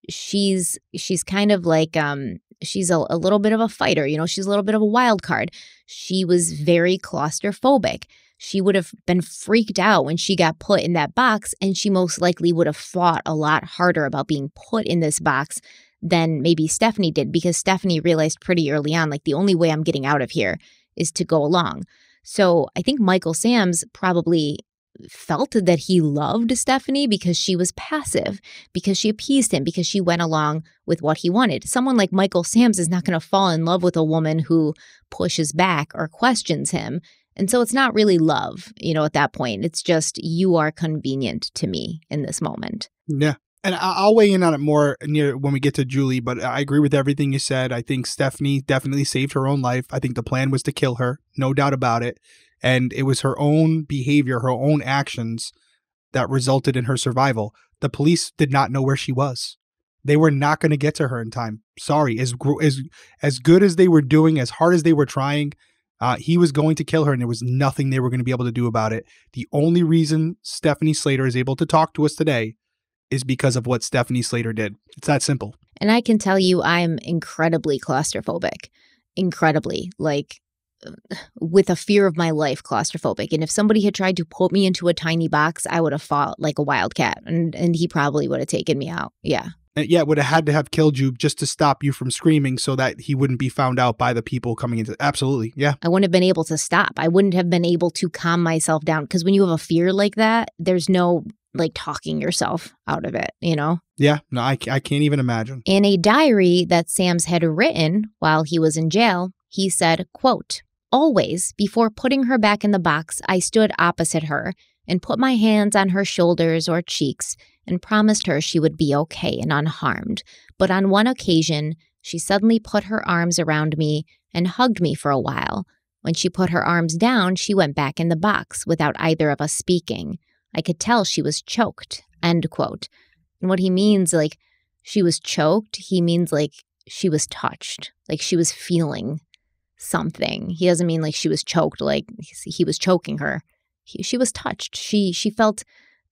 she's she's kind of like um she's a, a little bit of a fighter. You know, she's a little bit of a wild card. She was very claustrophobic. She would have been freaked out when she got put in that box, and she most likely would have fought a lot harder about being put in this box than maybe Stephanie did because Stephanie realized pretty early on, like, the only way I'm getting out of here is to go along. So I think Michael Sams probably felt that he loved Stephanie because she was passive, because she appeased him, because she went along with what he wanted. Someone like Michael Sams is not going to fall in love with a woman who pushes back or questions him. And so it's not really love, you know, at that point. It's just you are convenient to me in this moment. Yeah. And I'll weigh in on it more near when we get to Julie, but I agree with everything you said. I think Stephanie definitely saved her own life. I think the plan was to kill her, no doubt about it. And it was her own behavior, her own actions that resulted in her survival. The police did not know where she was. They were not going to get to her in time. Sorry, as as as good as they were doing, as hard as they were trying, uh, he was going to kill her, and there was nothing they were going to be able to do about it. The only reason Stephanie Slater is able to talk to us today is because of what Stephanie Slater did. It's that simple. And I can tell you, I'm incredibly claustrophobic. Incredibly. Like, uh, with a fear of my life claustrophobic and if somebody had tried to put me into a tiny box i would have fought like a wildcat and and he probably would have taken me out yeah yeah, would have had to have killed you just to stop you from screaming so that he wouldn't be found out by the people coming into absolutely. Yeah. I wouldn't have been able to stop. I wouldn't have been able to calm myself down because when you have a fear like that, there's no like talking yourself out of it, you know? Yeah. No, I, I can't even imagine. In a diary that Sams had written while he was in jail, he said, quote, Always, before putting her back in the box, I stood opposite her and put my hands on her shoulders or cheeks and promised her she would be okay and unharmed. But on one occasion, she suddenly put her arms around me and hugged me for a while. When she put her arms down, she went back in the box without either of us speaking. I could tell she was choked. End quote. And what he means, like, she was choked, he means like she was touched, like she was feeling something. He doesn't mean like she was choked, like he was choking her. He, she was touched. She she felt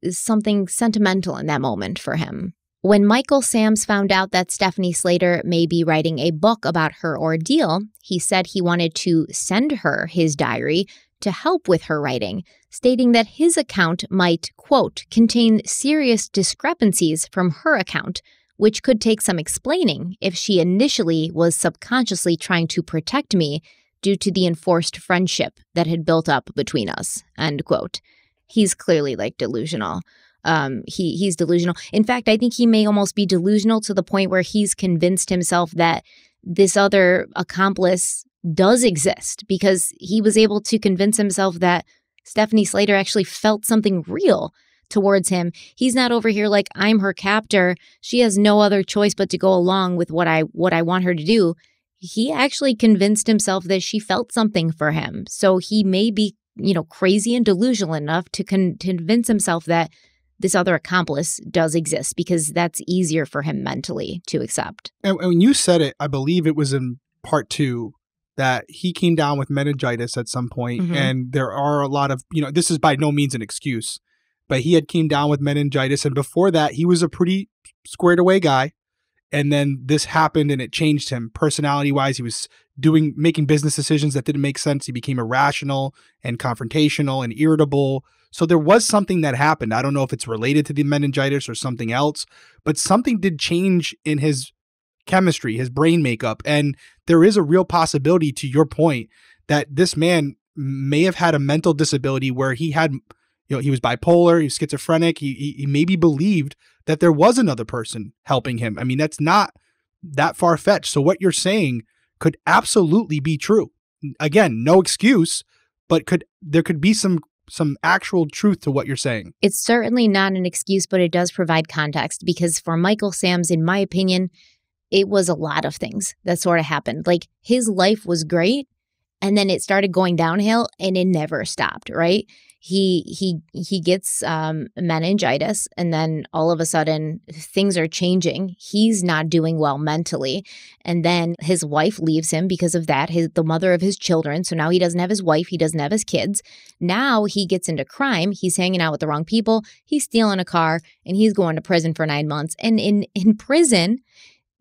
something sentimental in that moment for him. When Michael Sams found out that Stephanie Slater may be writing a book about her ordeal, he said he wanted to send her his diary to help with her writing, stating that his account might, quote, contain serious discrepancies from her account, which could take some explaining if she initially was subconsciously trying to protect me due to the enforced friendship that had built up between us, end quote he's clearly like delusional. Um, he he's delusional. In fact, I think he may almost be delusional to the point where he's convinced himself that this other accomplice does exist because he was able to convince himself that Stephanie Slater actually felt something real towards him. He's not over here like I'm her captor. She has no other choice but to go along with what I what I want her to do. He actually convinced himself that she felt something for him. So he may be you know, crazy and delusional enough to con- convince himself that this other accomplice does exist because that's easier for him mentally to accept. And, when you said it, I believe it was in part two that he came down with meningitis at some point, mm-hmm. and there are a lot of you know this is by no means an excuse but he had came down with meningitis and before that he was a pretty squared away guy and then this happened and it changed him personality wise he was doing making business decisions that didn't make sense. He became irrational and confrontational and irritable. So there was something that happened. I don't know if it's related to the meningitis or something else, but something did change in his chemistry, his brain makeup. And there is a real possibility, to your point, that this man may have had a mental disability where he had, you know, he was bipolar, he was schizophrenic, he, he, he maybe believed that there was another person helping him. I mean, that's not that far fetched. So what you're saying could absolutely be true. Again, no excuse, but could there could be some some actual truth to what you're saying. It's certainly not an excuse, but it does provide context because for Michael Sams, in my opinion, it was a lot of things that sort of happened. Like his life was great and then it started going downhill and it never stopped, right? he he he gets um, meningitis and then all of a sudden things are changing he's not doing well mentally and then his wife leaves him because of that his the mother of his children so now he doesn't have his wife he doesn't have his kids now he gets into crime he's hanging out with the wrong people he's stealing a car and he's going to prison for 9 months and in in prison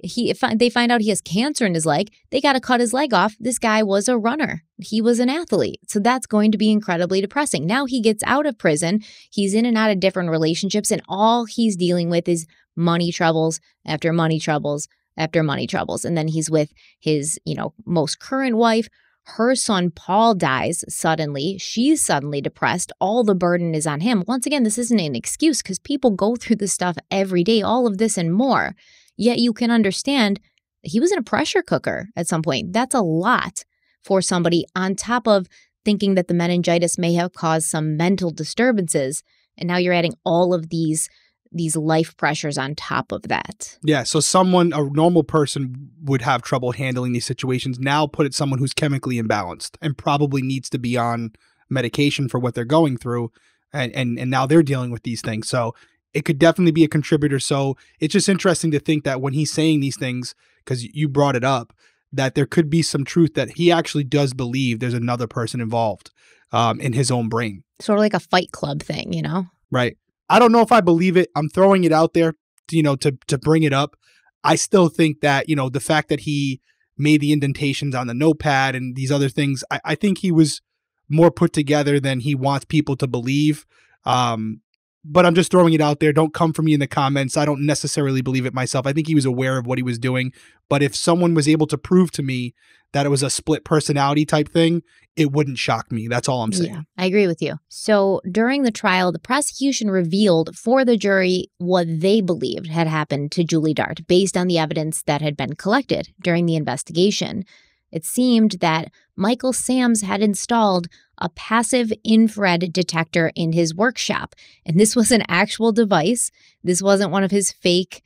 he they find out he has cancer in his leg they got to cut his leg off this guy was a runner he was an athlete so that's going to be incredibly depressing now he gets out of prison he's in and out of different relationships and all he's dealing with is money troubles after money troubles after money troubles and then he's with his you know most current wife her son Paul dies suddenly. She's suddenly depressed. All the burden is on him. Once again, this isn't an excuse because people go through this stuff every day, all of this and more. Yet you can understand he was in a pressure cooker at some point. That's a lot for somebody on top of thinking that the meningitis may have caused some mental disturbances. And now you're adding all of these these life pressures on top of that. Yeah, so someone a normal person would have trouble handling these situations. Now put it someone who's chemically imbalanced and probably needs to be on medication for what they're going through and and, and now they're dealing with these things. So it could definitely be a contributor. So it's just interesting to think that when he's saying these things, because you brought it up, that there could be some truth that he actually does believe there's another person involved um, in his own brain. Sort of like a fight club thing, you know? Right. I don't know if I believe it. I'm throwing it out there, you know, to to bring it up. I still think that, you know, the fact that he made the indentations on the notepad and these other things, I, I think he was more put together than he wants people to believe. Um, but I'm just throwing it out there. Don't come for me in the comments. I don't necessarily believe it myself. I think he was aware of what he was doing. But if someone was able to prove to me that it was a split personality type thing, it wouldn't shock me. That's all I'm saying. Yeah, I agree with you. So during the trial, the prosecution revealed for the jury what they believed had happened to Julie Dart based on the evidence that had been collected during the investigation. It seemed that Michael Sams had installed a passive infrared detector in his workshop. And this was an actual device. This wasn't one of his fake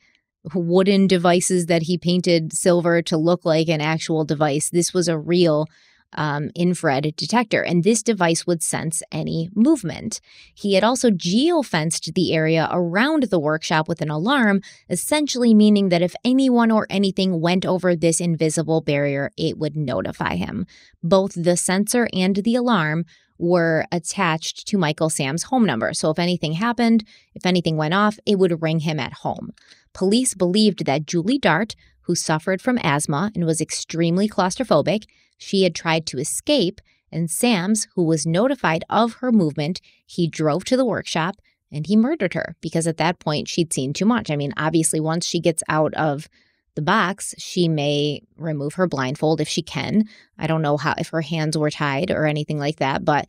wooden devices that he painted silver to look like an actual device. This was a real um, infrared detector, and this device would sense any movement. He had also geofenced the area around the workshop with an alarm, essentially meaning that if anyone or anything went over this invisible barrier, it would notify him. Both the sensor and the alarm were attached to Michael Sams' home number. So if anything happened, if anything went off, it would ring him at home. Police believed that Julie Dart, who suffered from asthma and was extremely claustrophobic, she had tried to escape, and Sams, who was notified of her movement, he drove to the workshop and he murdered her because at that point she'd seen too much. I mean, obviously, once she gets out of the box, she may remove her blindfold if she can. I don't know how if her hands were tied or anything like that, but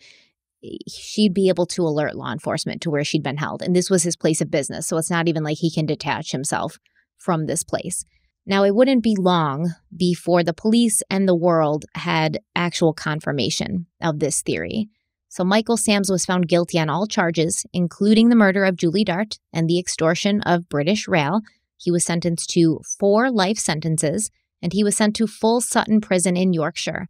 she'd be able to alert law enforcement to where she'd been held. And this was his place of business. So it's not even like he can detach himself from this place. Now, it wouldn't be long before the police and the world had actual confirmation of this theory. So, Michael Sams was found guilty on all charges, including the murder of Julie Dart and the extortion of British Rail. He was sentenced to four life sentences, and he was sent to Full Sutton Prison in Yorkshire.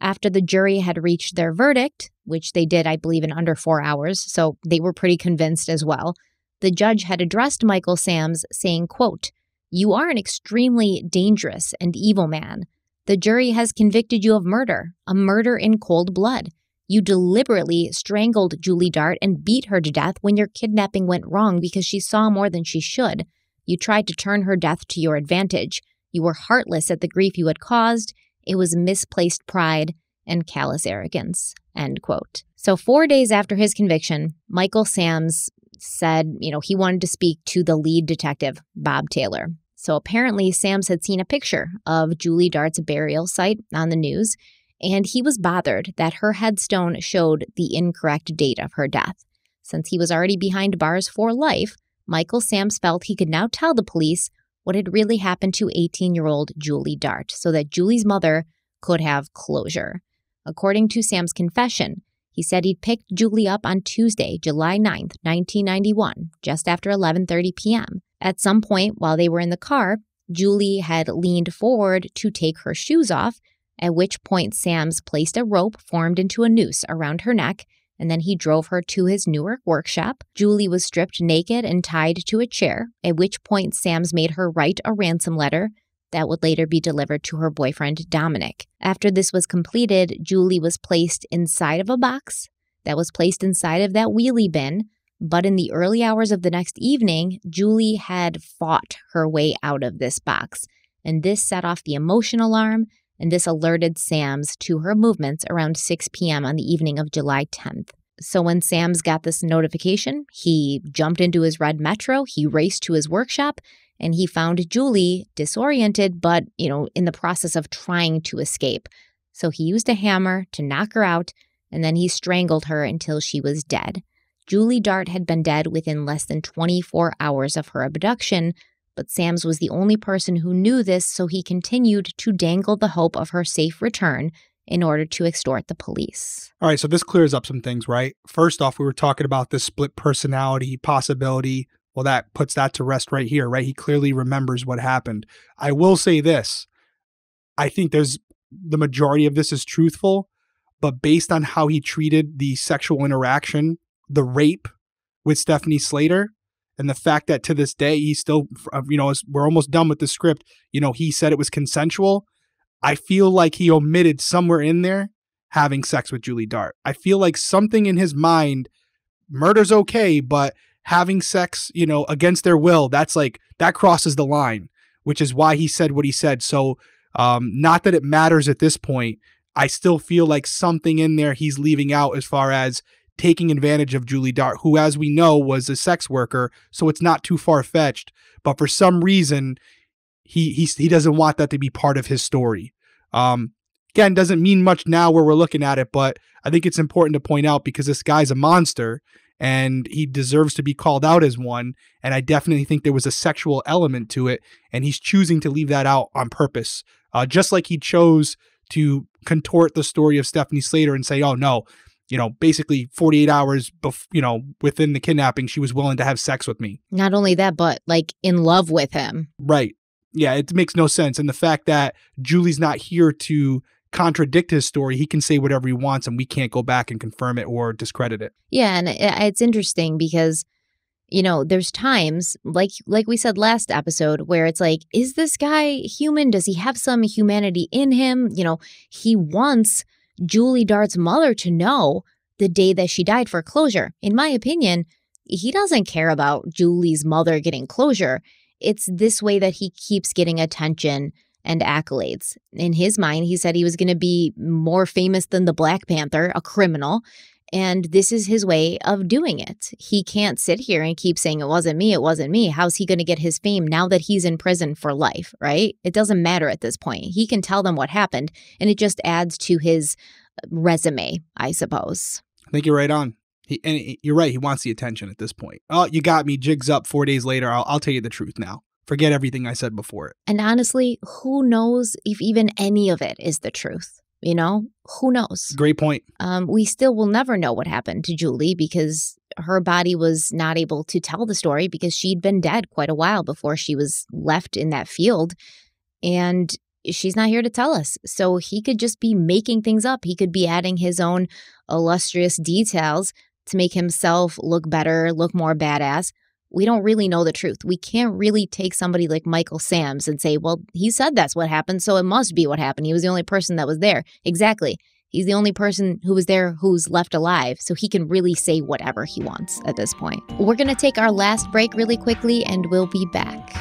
After the jury had reached their verdict, which they did, I believe, in under four hours, so they were pretty convinced as well, the judge had addressed Michael Sams, saying, quote, you are an extremely dangerous and evil man. The jury has convicted you of murder, a murder in cold blood. You deliberately strangled Julie Dart and beat her to death when your kidnapping went wrong because she saw more than she should. You tried to turn her death to your advantage. You were heartless at the grief you had caused. It was misplaced pride and callous arrogance. End quote. So, four days after his conviction, Michael Sams said, you know, he wanted to speak to the lead detective, Bob Taylor. So apparently, Sams had seen a picture of Julie Dart's burial site on the news, and he was bothered that her headstone showed the incorrect date of her death. Since he was already behind bars for life, Michael Sams felt he could now tell the police what had really happened to 18 year old Julie Dart so that Julie's mother could have closure. According to Sams' confession, he said he'd picked Julie up on Tuesday, July 9th, 1991, just after 11:30 p.m. At some point while they were in the car, Julie had leaned forward to take her shoes off, at which point Sams placed a rope formed into a noose around her neck and then he drove her to his Newark workshop. Julie was stripped naked and tied to a chair, at which point Sams made her write a ransom letter that would later be delivered to her boyfriend, Dominic. After this was completed, Julie was placed inside of a box that was placed inside of that wheelie bin. But in the early hours of the next evening, Julie had fought her way out of this box. And this set off the emotion alarm, and this alerted Sams to her movements around 6 p.m. on the evening of July 10th. So when Sams got this notification, he jumped into his red Metro, he raced to his workshop, and he found Julie disoriented, but, you know, in the process of trying to escape. So he used a hammer to knock her out, and then he strangled her until she was dead. Julie Dart had been dead within less than 24 hours of her abduction, but Sams was the only person who knew this, so he continued to dangle the hope of her safe return in order to extort the police. All right, so this clears up some things, right? First off, we were talking about this split personality possibility well, that puts that to rest right here, right? He clearly remembers what happened. I will say this I think there's the majority of this is truthful, but based on how he treated the sexual interaction, the rape with Stephanie Slater, and the fact that to this day he still, uh, you know, we're almost done with the script. You know, he said it was consensual. I feel like he omitted somewhere in there having sex with Julie Dart. I feel like something in his mind, murder's okay, but having sex, you know, against their will, that's like that crosses the line, which is why he said what he said. So, um, not that it matters at this point. I still feel like something in there he's leaving out as far as taking advantage of Julie Dart, who, as we know, was a sex worker. So it's not too far fetched. But for some reason, he he he doesn't want that to be part of his story. Um, again, doesn't mean much now where we're looking at it, but I think it's important to point out because this guy's a monster and he deserves to be called out as one. And I definitely think there was a sexual element to it, and he's choosing to leave that out on purpose, uh, just like he chose to contort the story of Stephanie Slater and say, "Oh no." You know, basically 48 hours, bef- you know, within the kidnapping, she was willing to have sex with me. Not only that, but like in love with him. Right. Yeah, it makes no sense. And the fact that Julie's not here to contradict his story, he can say whatever he wants and we can't go back and confirm it or discredit it. Yeah, and it's interesting because you know, there's times like like we said last episode where it's like is this guy human? Does he have some humanity in him? You know, he wants Julie Dart's mother to know the day that she died for closure. In my opinion, he doesn't care about Julie's mother getting closure. It's this way that he keeps getting attention and accolades. In his mind, he said he was going to be more famous than the Black Panther, a criminal. And this is his way of doing it. He can't sit here and keep saying, It wasn't me, it wasn't me. How's he going to get his fame now that he's in prison for life, right? It doesn't matter at this point. He can tell them what happened, and it just adds to his uh, resume, I suppose. I think you're right on. He, and you're right. He wants the attention at this point. Oh, you got me. Jigs up four days later. I'll, I'll tell you the truth now. Forget everything I said before. And honestly, who knows if even any of it is the truth? You know, who knows? Great point. Um, we still will never know what happened to Julie because her body was not able to tell the story because she'd been dead quite a while before she was left in that field. And she's not here to tell us. So he could just be making things up. He could be adding his own illustrious details to make himself look better, look more badass we don't really know the truth. We can't really take somebody like Michael Sams and say, well, he said that's what happened, so it must be what happened. He was the only person that was there. Exactly. He's the only person who was there who's left alive, so he can really say whatever he wants at this point. We're going to take our last break really quickly and we'll be back.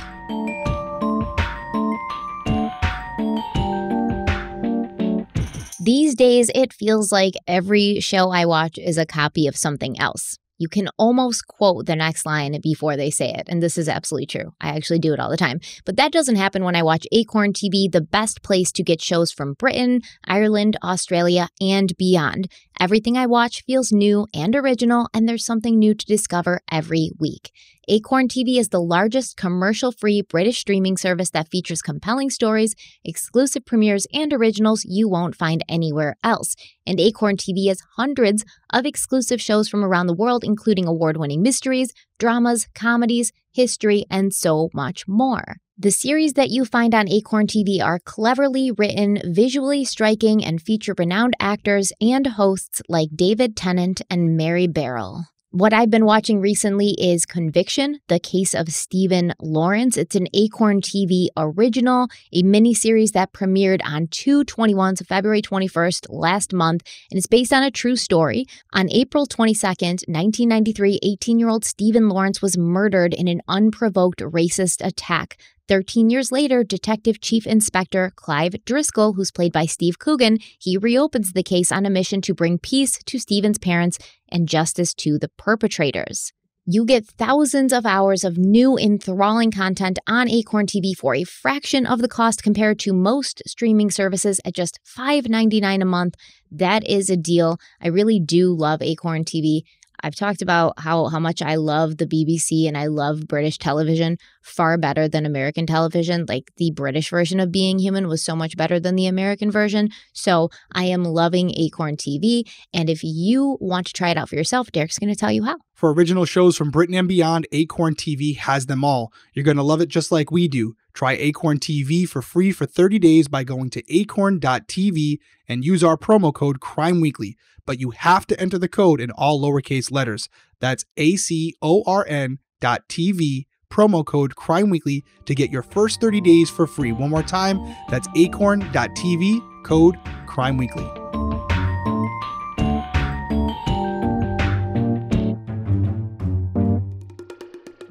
These days, it feels like every show I watch is a copy of something else you can almost quote the next line before they say it. And this is absolutely true. I actually do it all the time. But that doesn't happen when I watch Acorn TV, the best place to get shows from Britain, Ireland, Australia, and beyond. Everything I watch feels new and original, and there's something new to discover every week. Acorn TV is the largest commercial free British streaming service that features compelling stories, exclusive premieres, and originals you won't find anywhere else. And Acorn TV has hundreds of exclusive shows from around the world, including award winning mysteries, dramas, comedies, history, and so much more. The series that you find on Acorn TV are cleverly written, visually striking, and feature renowned actors and hosts like David Tennant and Mary Berry. What I've been watching recently is Conviction, the case of Stephen Lawrence. It's an Acorn TV original, a miniseries that premiered on 221, so February 21st, last month, and it's based on a true story. On April 22nd, 1993, 18 year old Stephen Lawrence was murdered in an unprovoked racist attack 13 years later, Detective Chief Inspector Clive Driscoll, who's played by Steve Coogan, he reopens the case on a mission to bring peace to Stephen's parents and justice to the perpetrators. You get thousands of hours of new enthralling content on Acorn TV for a fraction of the cost compared to most streaming services at just $5.99 a month. That is a deal. I really do love Acorn TV. I've talked about how how much I love the BBC and I love British television far better than American television. Like the British version of Being Human was so much better than the American version. So I am loving Acorn TV. And if you want to try it out for yourself, Derrick's going to tell you how. For original shows from Britain and beyond, Acorn TV has them all. You're going to love it just like we do. Try Acorn TV for free for 30 days by going to acorn.tv and use our promo code Crime Weekly. But you have to enter the code in all lowercase letters. That's A C O R N dot TV, promo code Crime Weekly to get your first 30 days for free. One more time, that's acorn.tv, code Crime Weekly.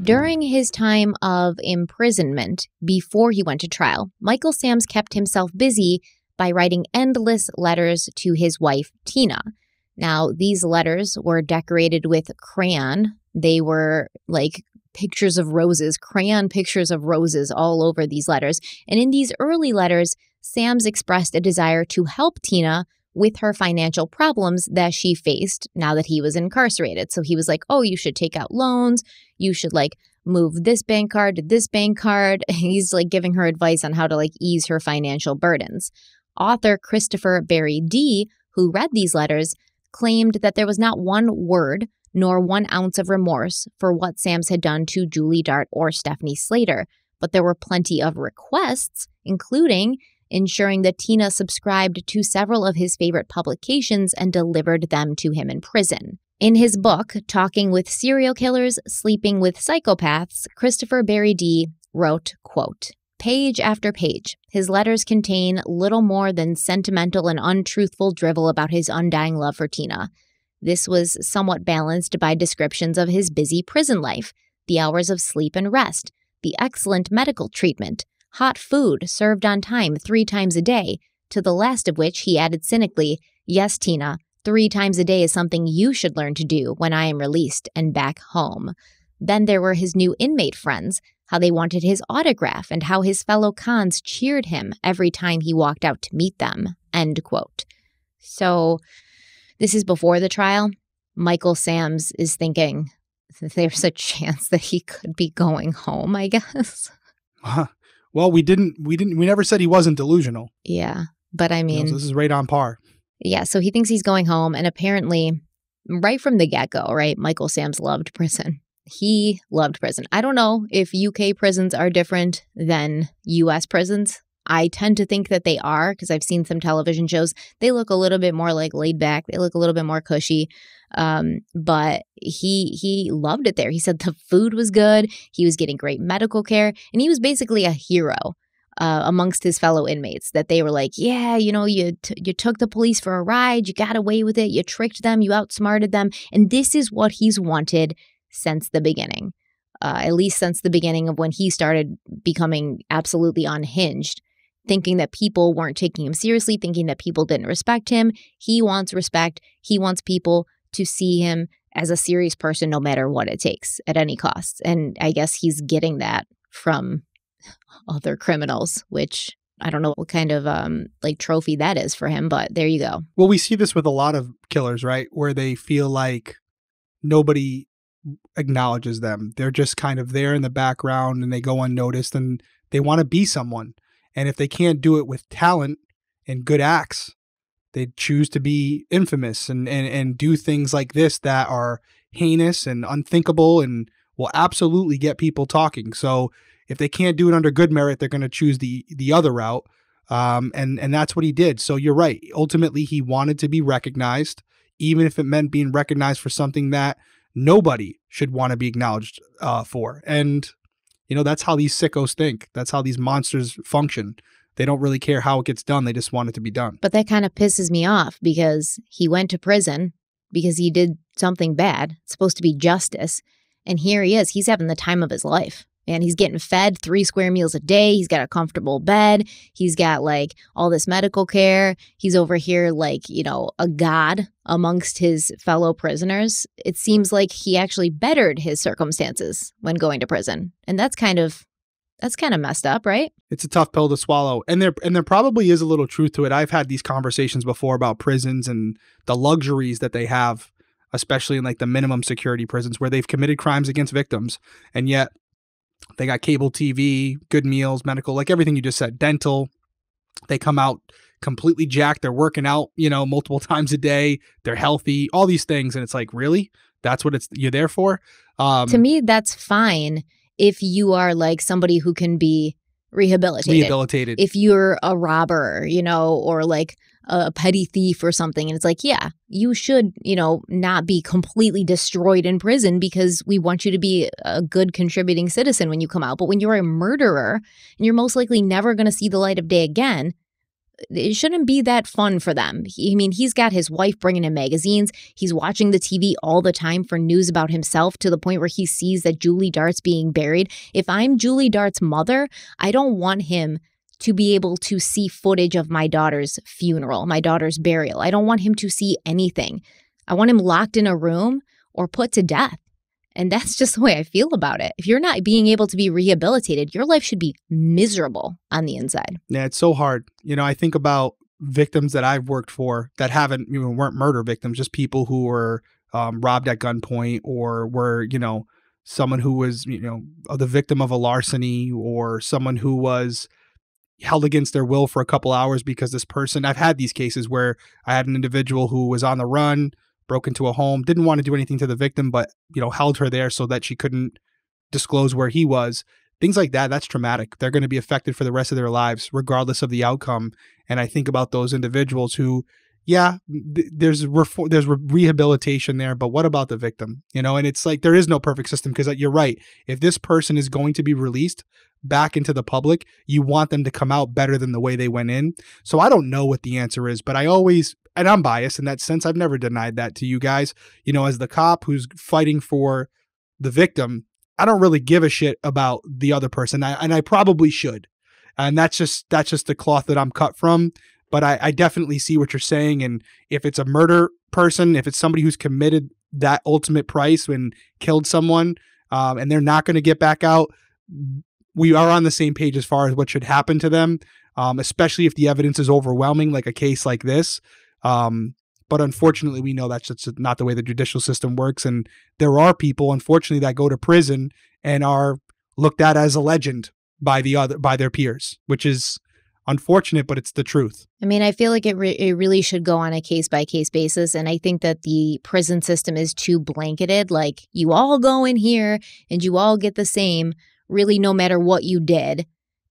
During his time of imprisonment, before he went to trial, Michael Sams kept himself busy by writing endless letters to his wife, Tina. Now, these letters were decorated with crayon. They were like pictures of roses, crayon pictures of roses all over these letters. And in these early letters, Sams expressed a desire to help Tina with her financial problems that she faced now that he was incarcerated. So he was like, Oh, you should take out loans. You should like move this bank card to this bank card. He's like giving her advice on how to like ease her financial burdens. Author Christopher Berry-Dee, who read these letters, claimed that there was not one word nor one ounce of remorse for what Sams had done to Julie Dart or Stephanie Slater, but there were plenty of requests, including ensuring that Tina subscribed to several of his favorite publications and delivered them to him in prison. In his book, Talking with Serial Killers, Sleeping with Psychopaths, Christopher Berry-Dee wrote, quote, Page after page, his letters contain little more than sentimental and untruthful drivel about his undying love for Tina. This was somewhat balanced by descriptions of his busy prison life, the hours of sleep and rest, the excellent medical treatment, hot food served on time three times a day, to the last of which he added cynically, Yes, Tina, Three times a day is something you should learn to do when I am released and back home. Then there were his new inmate friends, how they wanted his autograph and how his fellow cons cheered him every time he walked out to meet them. End quote. So, this is before the trial. Michael Sams is thinking there's a chance that he could be going home, I guess. Well, we didn't, we didn't, we never said he wasn't delusional. Yeah. But I mean, you know, so this is right on par. Yeah, so he thinks he's going home. And apparently, right from the get go, right, Michael Sams loved prison. He loved prison. I don't know if UK prisons are different than US prisons. I tend to think that they are because I've seen some television shows. They look a little bit more like laid back. They look a little bit more cushy. Um, but he he loved it there. He said the food was good. He was getting great medical care, and he was basically a hero uh, amongst his fellow inmates that they were like, yeah, you know, you t- you took the police for a ride, you got away with it, you tricked them, you outsmarted them, and this is what he's wanted since the beginning, uh, at least since the beginning of when he started becoming absolutely unhinged. Thinking that people weren't taking him seriously, thinking that people didn't respect him. He wants respect. He wants people to see him as a serious person, no matter what it takes at any cost. And I guess he's getting that from other criminals, which I don't know what kind of um like trophy that is for him, but there you go. Well, we see this with a lot of killers, right? Where they feel like nobody acknowledges them. They're just kind of there in the background and they go unnoticed and they want to be someone. And if they can't do it with talent and good acts, they choose to be infamous and, and, and do things like this that are heinous and unthinkable and will absolutely get people talking. So if they can't do it under good merit, they're going to choose the the other route. Um, and and that's what he did. So you're right. Ultimately, he wanted to be recognized, even if it meant being recognized for something that nobody should want to be acknowledged uh, for. And you know that's how these sickos think. That's how these monsters function. They don't really care how it gets done. They just want it to be done. But that kind of pisses me off because he went to prison because he did something bad. It's supposed to be justice. And here he is. He's having the time of his life and he's getting fed three square meals a day. He's got a comfortable bed. He's got like all this medical care. He's over here like, you know, a god amongst his fellow prisoners. It seems like he actually bettered his circumstances when going to prison. And that's kind of that's kind of messed up, right? It's a tough pill to swallow. And there and there probably is a little truth to it. I've had these conversations before about prisons and the luxuries that they have, especially in like the minimum security prisons where they've committed crimes against victims and yet they got cable TV, good meals, medical, like everything you just said, dental. They come out completely jacked. They're working out, you know, multiple times a day. They're healthy, all these things. And it's like, really? That's what it's you're there for? Um, to me, that's fine if you are like somebody who can be rehabilitated. Rehabilitated. If you're a robber, you know, or like a petty thief or something. And it's like, yeah, you should, you know, not be completely destroyed in prison because we want you to be a good contributing citizen when you come out. But when you're a murderer and you're most likely never going to see the light of day again, it shouldn't be that fun for them. He, I mean, he's got his wife bringing him magazines. He's watching the TV all the time for news about himself to the point where he sees that Julie Dart's being buried. If I'm Julie Dart's mother, I don't want him to be able to see footage of my daughter's funeral, my daughter's burial. I don't want him to see anything. I want him locked in a room or put to death. And that's just the way I feel about it. If you're not being able to be rehabilitated, your life should be miserable on the inside. Yeah, it's so hard. You know, I think about victims that I've worked for that haven't, you know, weren't murder victims, just people who were um, robbed at gunpoint or were, you know, someone who was, you know, the victim of a larceny or someone who was held against their will for a couple hours because this person, I've had these cases where I had an individual who was on the run, broke into a home, didn't want to do anything to the victim, but, you know, held her there so that she couldn't disclose where he was. Things like that, that's traumatic. They're going to be affected for the rest of their lives, regardless of the outcome. And I think about those individuals who, yeah, th- there's reform, there's re- rehabilitation there, but what about the victim? You know, and it's like there is no perfect system because you're right. If this person is going to be released back into the public, you want them to come out better than the way they went in. So I don't know what the answer is, but I always and I'm biased in that sense. I've never denied that to you guys. You know, as the cop who's fighting for the victim, I don't really give a shit about the other person, I, and I probably should. And that's just that's just the cloth that I'm cut from. But I, I definitely see what you're saying, and if it's a murder person, if it's somebody who's committed that ultimate price and killed someone, um, and they're not going to get back out, we are on the same page as far as what should happen to them, um, especially if the evidence is overwhelming, like a case like this. Um, but unfortunately, we know that's just not the way the judicial system works. And there are people, unfortunately, that go to prison and are looked at as a legend by the other by their peers, which is unfortunate, but it's the truth. I mean, I feel like it, re- it really should go on a case by case basis. And I think that the prison system is too blanketed. Like, you all go in here and you all get the same, really, no matter what you did.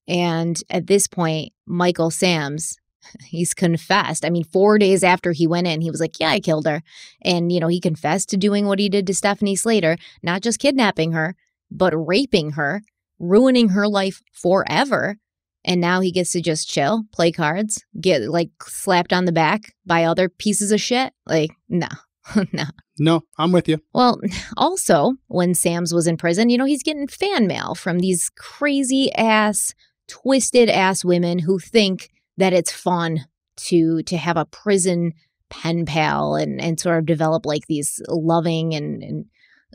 And at this point, Michael Sams he's confessed. I mean, four days after he went in, he was like, Yeah, I killed her. And, you know, he confessed to doing what he did to Stephanie Slater, not just kidnapping her, but raping her, ruining her life forever. And now he gets to just chill, play cards, get like slapped on the back by other pieces of shit. Like, no, no. No, I'm with you. Well, also, when Sams was in prison, you know, he's getting fan mail from these crazy ass, twisted ass women who think that it's fun to to have a prison pen pal and and sort of develop like these loving and, and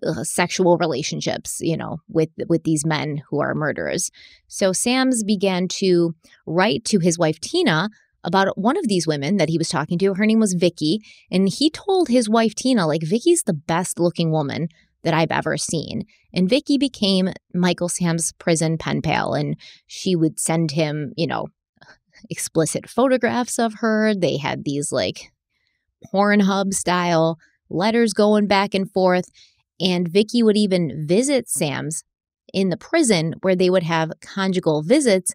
uh, sexual relationships you know with with these men who are murderers so sams began to write to his wife tina about one of these women that he was talking to her name was vicky and he told his wife tina like vicky's the best looking woman that I've ever seen. And Vicky became Michael Sams' prison pen pal, and she would send him, you know, explicit photographs of her. They had these like Pornhub style letters going back and forth. And Vicky would even visit Sams in the prison where they would have conjugal visits.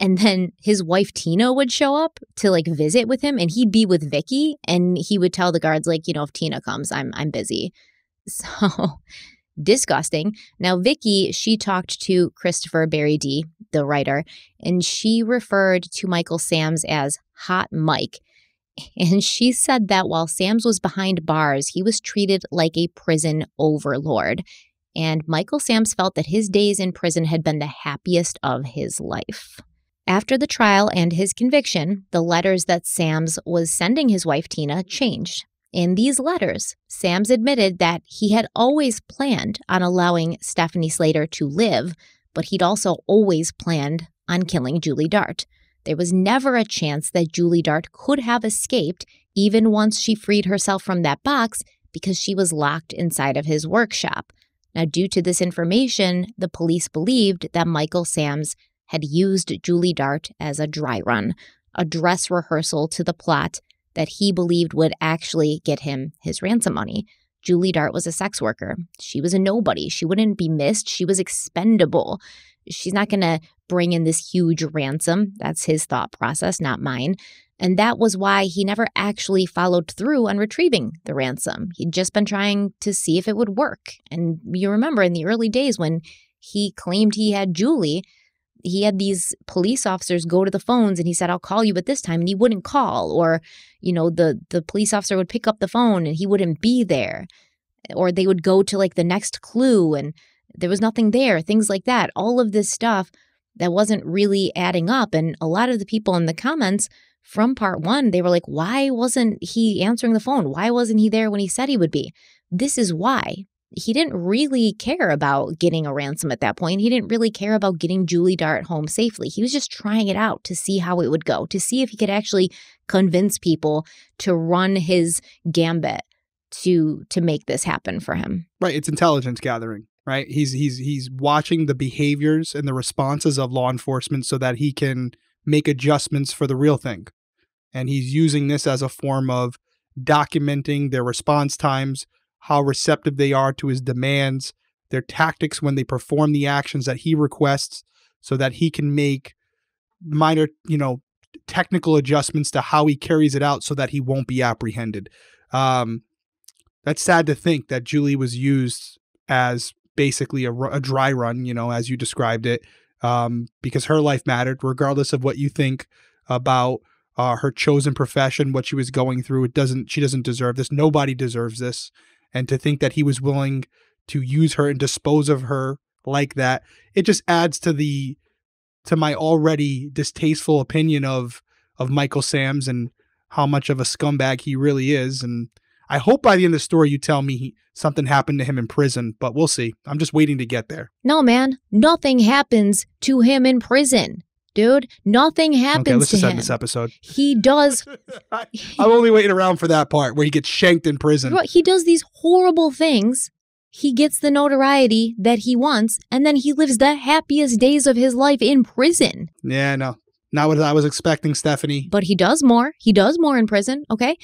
And then his wife Tina would show up to like visit with him and he'd be with Vicky and he would tell the guards, like, you know, if Tina comes, I'm I'm busy. So disgusting. Now, Vicky, she talked to Christopher Berry-Dee, the writer, and she referred to Michael Sams as Hot Mike. And she said that while Sams was behind bars, he was treated like a prison overlord. And Michael Sams felt that his days in prison had been the happiest of his life. After the trial and his conviction, the letters that Sams was sending his wife Tina changed. In these letters, Sams admitted that he had always planned on allowing Stephanie Slater to live, but he'd also always planned on killing Julie Dart. There was never a chance that Julie Dart could have escaped, even once she freed herself from that box, because she was locked inside of his workshop. Now, due to this information, the police believed that Michael Sams had used Julie Dart as a dry run, a dress rehearsal to the plot that he believed would actually get him his ransom money. Julie Dart was a sex worker. She was a nobody. She wouldn't be missed. She was expendable. She's not going to bring in this huge ransom. That's his thought process, not mine. And that was why he never actually followed through on retrieving the ransom. He'd just been trying to see if it would work. And you remember in the early days when he claimed he had Julie, he had these police officers go to the phones and he said i'll call you at this time and he wouldn't call or you know the the police officer would pick up the phone and he wouldn't be there or they would go to like the next clue and there was nothing there things like that all of this stuff that wasn't really adding up and a lot of the people in the comments from part one, they were like, why wasn't he answering the phone? Why wasn't he there when he said he would be? This is why. He didn't really care about getting a ransom at that point. He didn't really care about getting Julie Dart home safely. He was just trying it out to see how it would go, to see if he could actually convince people to run his gambit to to make this happen for him. Right, it's intelligence gathering, right? He's he's he's watching the behaviors and the responses of law enforcement so that he can make adjustments for the real thing. And he's using this as a form of documenting their response times, how receptive they are to his demands, their tactics when they perform the actions that he requests so that he can make minor, you know, technical adjustments to how he carries it out so that he won't be apprehended. Um, that's sad to think that Julie was used as basically a, a dry run, you know, as you described it, um, because her life mattered, regardless of what you think about uh, her chosen profession, what she was going through. It doesn't. She doesn't deserve this. Nobody deserves this. And to think that he was willing to use her and dispose of her like that, it just adds to the to my already distasteful opinion of of Michael Sams and how much of a scumbag he really is. And I hope by the end of the story you tell me he, something happened to him in prison, but we'll see. I'm just waiting to get there. No, man, nothing happens to him in prison. Dude, nothing happens okay, let's to just him. end this episode. He does. I, I'm only waiting around for that part where he gets shanked in prison. He does these horrible things. He gets the notoriety that he wants, and then he lives the happiest days of his life in prison. Yeah, no. Not what I was expecting, Stephanie. But he does more. He does more in prison, okay?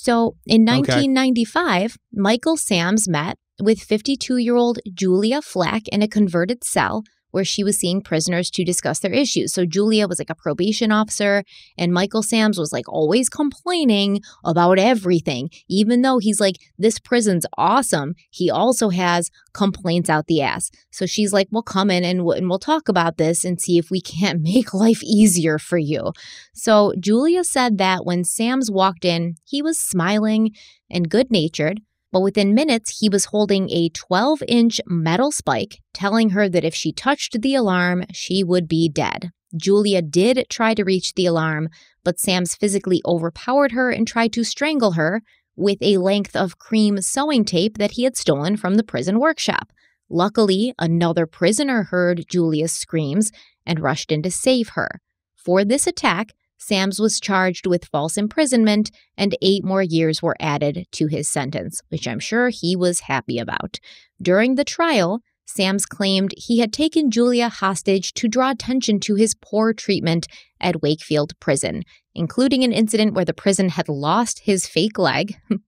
So in 1995, okay. Michael Sams met with 52 year old Julia Flack in a converted cell where she was seeing prisoners to discuss their issues. So Julia was like a probation officer, and Michael Sams was like always complaining about everything. Even though he's like, this prison's awesome, he also has complaints out the ass. So she's like, well, come in and, and we'll talk about this and see if we can't make life easier for you. So Julia said that when Sams walked in, he was smiling and good natured. But within minutes, he was holding a 12 inch metal spike, telling her that if she touched the alarm, she would be dead. Julia did try to reach the alarm, but Sams physically overpowered her and tried to strangle her with a length of cream sewing tape that he had stolen from the prison workshop. Luckily, another prisoner heard Julia's screams and rushed in to save her. For this attack, Sams was charged with false imprisonment, and eight more years were added to his sentence, which I'm sure he was happy about. During the trial, Sams claimed he had taken Julia hostage to draw attention to his poor treatment at Wakefield Prison, including an incident where the prison had lost his fake leg,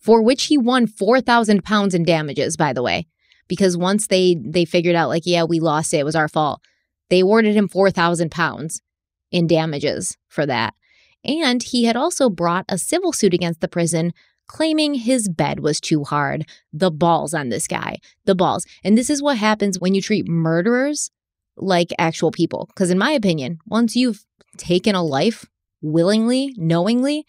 for which he won 4,000 pounds in damages, by the way. Because once they, they figured out, like, yeah, we lost it, it was our fault, they awarded him 4,000 pounds in damages for that. And he had also brought a civil suit against the prison claiming his bed was too hard. The balls on this guy, the balls. And this is what happens when you treat murderers like actual people. Because, in my opinion, once you've taken a life willingly, knowingly,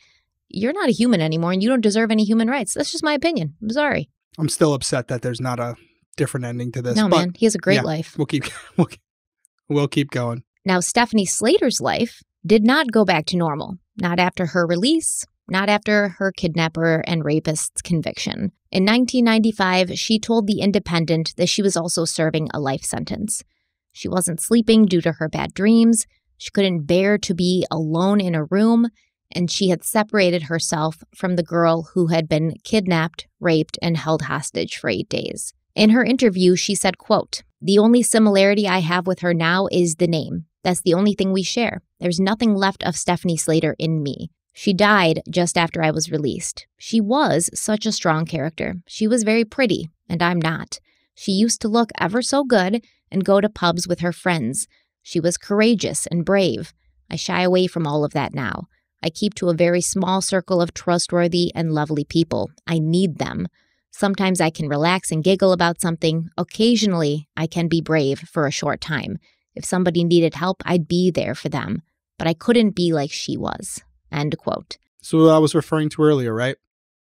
you're not a human anymore and you don't deserve any human rights. That's just my opinion. I'm sorry. I'm still upset that there's not a different ending to this. No, man, he has a great yeah, life. We'll keep, we'll, we'll keep going. Now, Stephanie Slater's life did not go back to normal, not after her release, not after her kidnapper and rapist's conviction. In 1995, she told The Independent that she was also serving a life sentence. She wasn't sleeping due to her bad dreams, she couldn't bear to be alone in a room, and she had separated herself from the girl who had been kidnapped, raped, and held hostage for eight days. In her interview, she said, quote, The only similarity I have with her now is the name. That's the only thing we share. There's nothing left of Stephanie Slater in me. She died just after I was released. She was such a strong character. She was very pretty, and I'm not. She used to look ever so good and go to pubs with her friends. She was courageous and brave. I shy away from all of that now. I keep to a very small circle of trustworthy and lovely people. I need them. Sometimes I can relax and giggle about something. Occasionally, I can be brave for a short time. If somebody needed help, I'd be there for them, but I couldn't be like she was. End quote. So I was referring to earlier, right?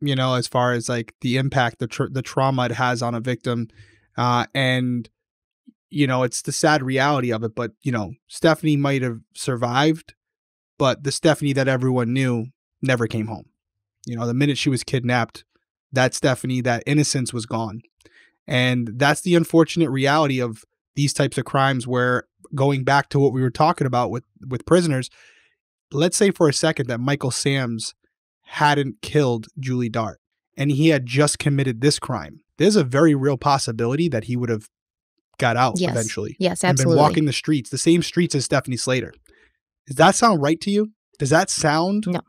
You know, as far as like the impact, the the trauma it has on a victim, uh, and you know, it's the sad reality of it. But you know, Stephanie might have survived, but the Stephanie that everyone knew never came home. You know, the minute she was kidnapped, that Stephanie, that innocence was gone. And that's the unfortunate reality of these types of crimes where going back to what we were talking about with with prisoners, let's say for a second that Michael Sams hadn't killed Julie Dart and he had just committed this crime. There's a very real possibility that he would have got out Yes. eventually Yes, and been walking the streets, the same streets as Stephanie Slater. Does that sound right to you? Does that sound No.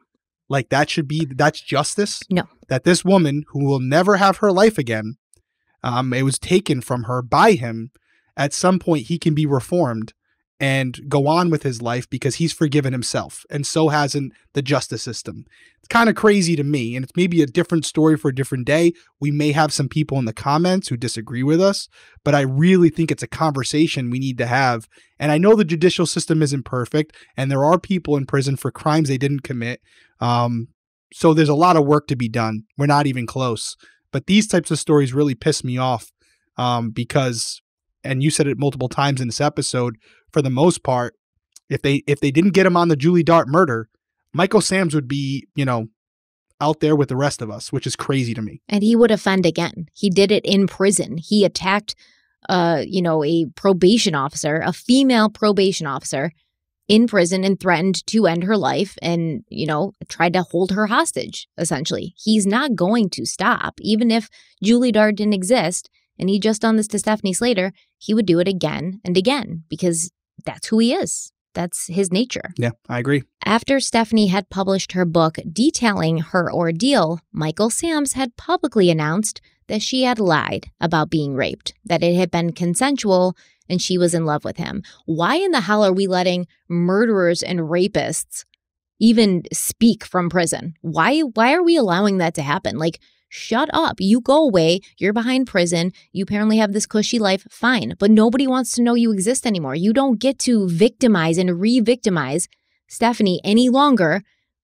like that should be that's justice? No. That this woman who will never have her life again, um, it was taken from her by him. At some point, he can be reformed and go on with his life because he's forgiven himself, and so hasn't the justice system. It's kind of crazy to me, and it's maybe a different story for a different day. We may have some people in the comments who disagree with us, but I really think it's a conversation we need to have. And I know the judicial system isn't perfect, and there are people in prison for crimes they didn't commit. Um, so there's a lot of work to be done. We're not even close. But these types of stories really piss me off um, because, and you said it multiple times in this episode. For the most part, if they if they didn't get him on the Julie Dart murder, Michael Sams would be you know out there with the rest of us, which is crazy to me. and he would offend again. He did it in prison. He attacked, uh, you know, a probation officer, a female probation officer, in prison and threatened to end her life, and you know, tried to hold her hostage. Essentially, he's not going to stop, even if Julie Dart didn't exist, and he just done this to Stephanie Slater. He would do it again and again because that's who he is. That's his nature. Yeah, I agree. After Stephanie had published her book detailing her ordeal, Michael Sams had publicly announced that she had lied about being raped, that it had been consensual and she was in love with him. Why in the hell are we letting murderers and rapists even speak from prison? Why why are we allowing that to happen? Like shut up. You go away. You're behind prison. You apparently have this cushy life. Fine. But nobody wants to know you exist anymore. You don't get to victimize and re victimize Stephanie any longer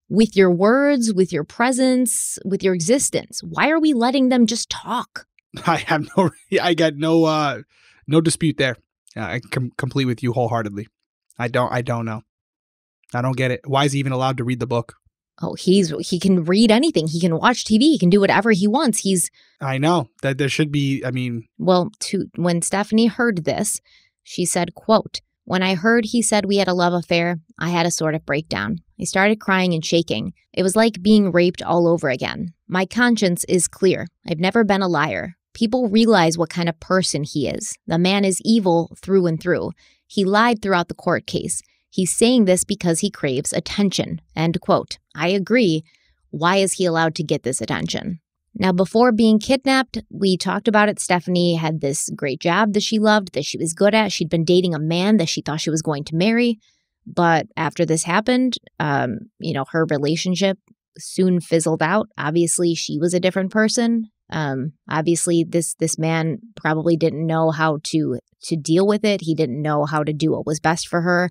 with your words, with your presence, with your existence. Why are we letting them just talk? I have no, I got no, uh, no dispute there. I com- complete with you wholeheartedly. I don't, I don't know. I don't get it. Why is he even allowed to read the book? Oh, he's he can read anything. He can watch TV. He can do whatever he wants. He's I know that there should be. I mean, well, to when Stephanie heard this, she said, quote, when I heard he said we had a love affair, I had a sort of breakdown. I started crying and shaking. It was like being raped all over again. My conscience is clear. I've never been a liar. People realize what kind of person he is. The man is evil through and through. He lied throughout the court case. He's saying this because he craves attention. End quote. I agree. Why is he allowed to get this attention? Now, before being kidnapped, we talked about it. Stephanie had this great job that she loved, that she was good at. She'd been dating a man that she thought she was going to marry. But after this happened, um, you know, her relationship soon fizzled out. Obviously, she was a different person. Um, obviously, this this man probably didn't know how to to deal with it. He didn't know how to do what was best for her,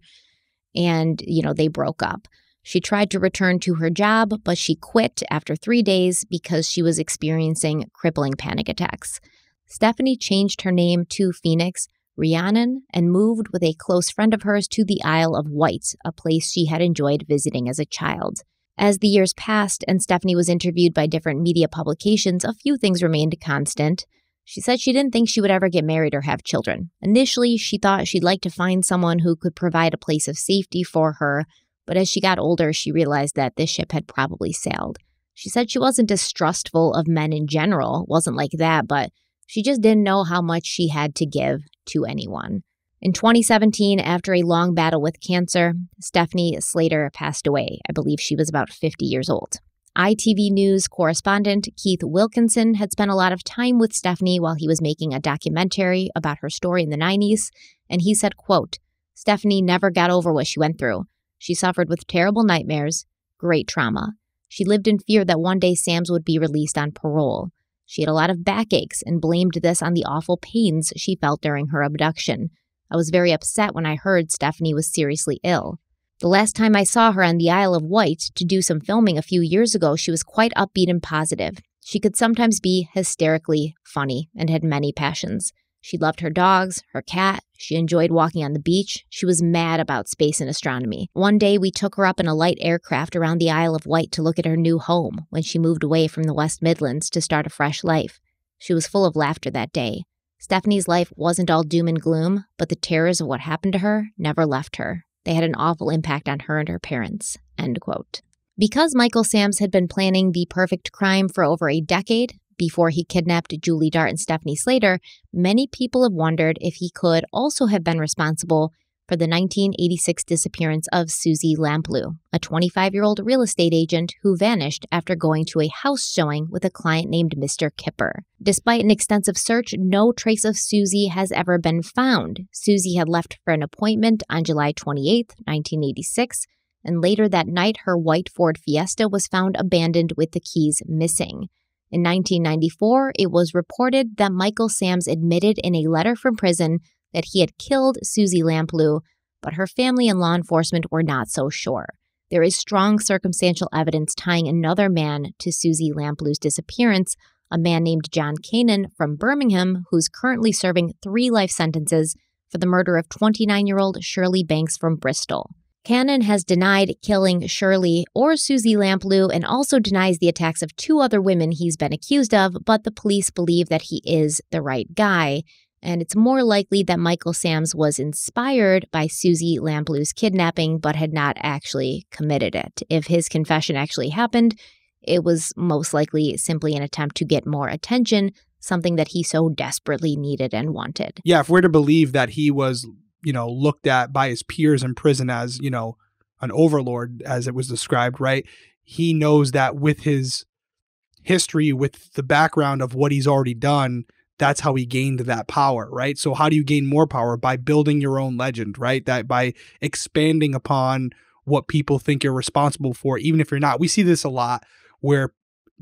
and you know, they broke up. She tried to return to her job, but she quit after three days because she was experiencing crippling panic attacks. Stephanie changed her name to Phoenix Rhiannon and moved with a close friend of hers to the Isle of Wight, a place she had enjoyed visiting as a child. As the years passed and Stephanie was interviewed by different media publications, a few things remained constant. She said she didn't think she would ever get married or have children. Initially, she thought she'd like to find someone who could provide a place of safety for her, but as she got older, she realized that this ship had probably sailed. She said she wasn't distrustful of men in general, wasn't like that, but she just didn't know how much she had to give to anyone. In 2017, after a long battle with cancer, Stephanie Slater passed away. I believe she was about 50 years old. ITV News correspondent Keith Wilkinson had spent a lot of time with Stephanie while he was making a documentary about her story in the 90s, and he said, quote, Stephanie never got over what she went through. She suffered with terrible nightmares, great trauma. She lived in fear that one day Sams would be released on parole. She had a lot of backaches and blamed this on the awful pains she felt during her abduction. I was very upset when I heard Stephanie was seriously ill. The last time I saw her on the Isle of Wight to do some filming a few years ago, she was quite upbeat and positive. She could sometimes be hysterically funny and had many passions. She loved her dogs, her cat. She enjoyed walking on the beach. She was mad about space and astronomy. One day, we took her up in a light aircraft around the Isle of Wight to look at her new home when she moved away from the West Midlands to start a fresh life. She was full of laughter that day. Stephanie's life wasn't all doom and gloom, but the terrors of what happened to her never left her. They had an awful impact on her and her parents. End quote. Because Michael Sams had been planning the perfect crime for over a decade, before he kidnapped Julie Dart and Stephanie Slater, many people have wondered if he could also have been responsible for the 1986 disappearance of Suzy Lamplugh, a 25 year old real estate agent who vanished after going to a house showing with a client named Mr. Kipper. Despite an extensive search, no trace of Suzy has ever been found. Suzy had left for an appointment on July 28, 1986, and later that night, her white Ford Fiesta was found abandoned with the keys missing. In 1994, it was reported that Michael Sams admitted in a letter from prison that he had killed Suzy Lamplugh, but her family and law enforcement were not so sure. There is strong circumstantial evidence tying another man to Suzy Lamplugh's disappearance, a man named John Cannon from Birmingham, who's currently serving three life sentences for the murder of 29 year old Shirley Banks from Bristol. Cannon has denied killing Shirley or Suzy Lamplugh and also denies the attacks of two other women he's been accused of, but the police believe that he is the right guy. And it's more likely that Michael Sams was inspired by Suzy Lamplugh's kidnapping, but had not actually committed it. If his confession actually happened, it was most likely simply an attempt to get more attention, something that he so desperately needed and wanted. Yeah, if we're to believe that he was you know, looked at by his peers in prison as, you know, an overlord, as it was described, right? He knows that with his history, with the background of what he's already done, that's how he gained that power, right? So, how do you gain more power? By building your own legend, right? That by expanding upon what people think you're responsible for, even if you're not. We see this a lot where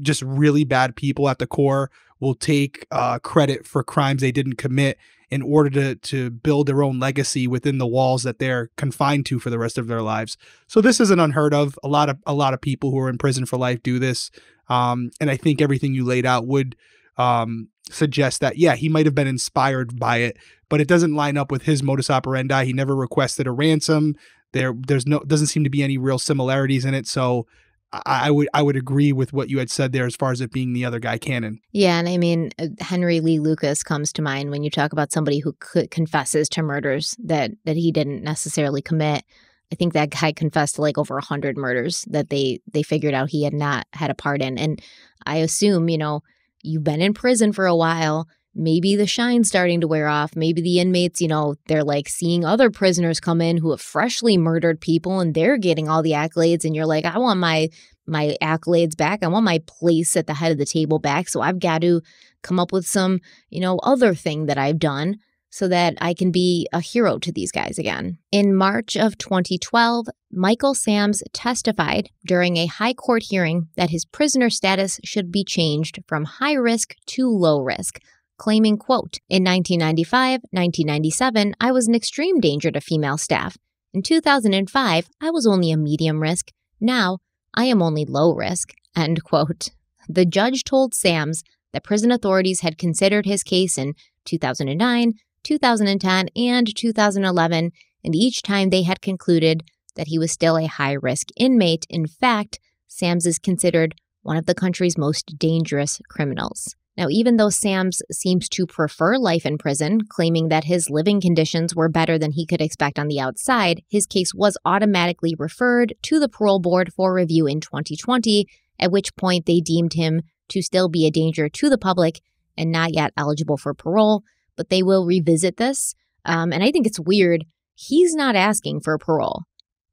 just really bad people at the core will take uh, credit for crimes they didn't commit in order to to build their own legacy within the walls that they're confined to for the rest of their lives. So this isn't unheard of. A lot of a lot of people who are in prison for life do this, um, and I think everything you laid out would um, suggest that yeah, he might have been inspired by it, but it doesn't line up with his modus operandi. He never requested a ransom. There, there's no doesn't seem to be any real similarities in it. So I, would I would agree with what you had said there as far as it being the other guy Cannon. Yeah, and I mean uh, Henry Lee Lucas comes to mind when you talk about somebody who could, confesses to murders that that he didn't necessarily commit. I think that guy confessed to like over a hundred murders that they they figured out he had not had a part in. And I assume you know you've been in prison for a while maybe the shine's starting to wear off. Maybe the inmates, you know, they're like seeing other prisoners come in who have freshly murdered people and they're getting all the accolades and you're like, I want my my accolades back. I want my place at the head of the table back. So I've got to come up with some, you know, other thing that I've done so that I can be a hero to these guys again. In March of 2012, Michael Sams testified during a high court hearing that his prisoner status should be changed from high risk to low risk claiming, quote, In 1995, 1997, I was an extreme danger to female staff. In 2005, I was only a medium risk. Now, I am only low risk, end quote. The judge told Sams that prison authorities had considered his case in 2009, 2010, and 2011, and each time they had concluded that he was still a high risk inmate. In fact, Sams is considered one of the country's most dangerous criminals. Now, even though Sams seems to prefer life in prison, claiming that his living conditions were better than he could expect on the outside, his case was automatically referred to the parole board for review in 2020, at which point they deemed him to still be a danger to the public and not yet eligible for parole. But they will revisit this. Um, and I think it's weird. He's not asking for parole.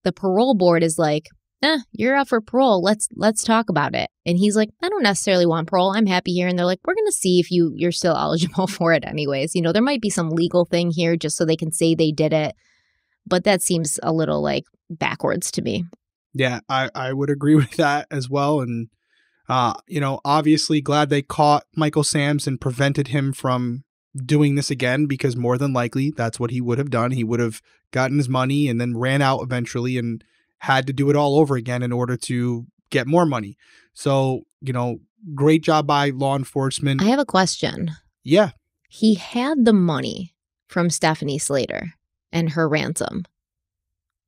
The parole board is like, eh, you're up for parole. Let's let's talk about it. And he's like, I don't necessarily want parole. I'm happy here. And they're like, we're gonna see if you you're still eligible for it anyways. You know, there might be some legal thing here just so they can say they did it. But that seems a little like backwards to me. Yeah, I, I would agree with that as well. And uh, you know, obviously glad they caught Michael Sams and prevented him from doing this again because more than likely that's what he would have done. He would have gotten his money and then ran out eventually and had to do it all over again in order to get more money. So, you know, great job by law enforcement. I have a question. Yeah. he had the money from Stephanie Slater and her ransom.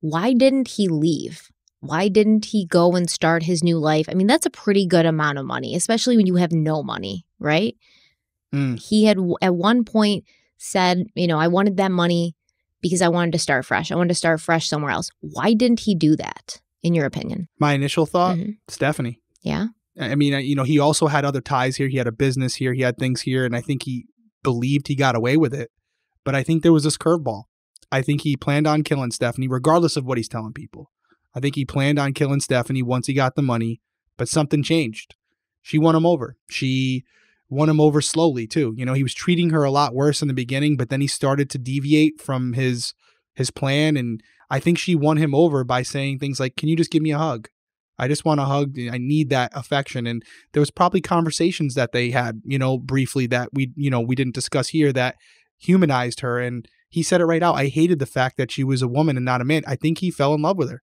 Why didn't he leave? Why didn't he go and start his new life? I mean, that's a pretty good amount of money, especially when you have no money, right? Mm. He had at one point said, you know, I wanted that money because I wanted to start fresh. I wanted to start fresh somewhere else. Why didn't he do that, in your opinion? My initial thought, Mhm. Stephanie. Yeah. I mean, you know, he also had other ties here. He had a business here. He had things here, and I think he believed he got away with it. But I think there was this curveball. I think he planned on killing Stephanie, regardless of what he's telling people. I think he planned on killing Stephanie once he got the money, but something changed. She won him over. She won him over slowly too. You know, he was treating her a lot worse in the beginning, but then he started to deviate from his his plan and I think she won him over by saying things like, "Can you just give me a hug? I just want a hug. I need that affection." And there was probably conversations that they had, you know, briefly that we, you know, we didn't discuss here that humanized her and he said it right out. I hated the fact that she was a woman and not a man. I think he fell in love with her.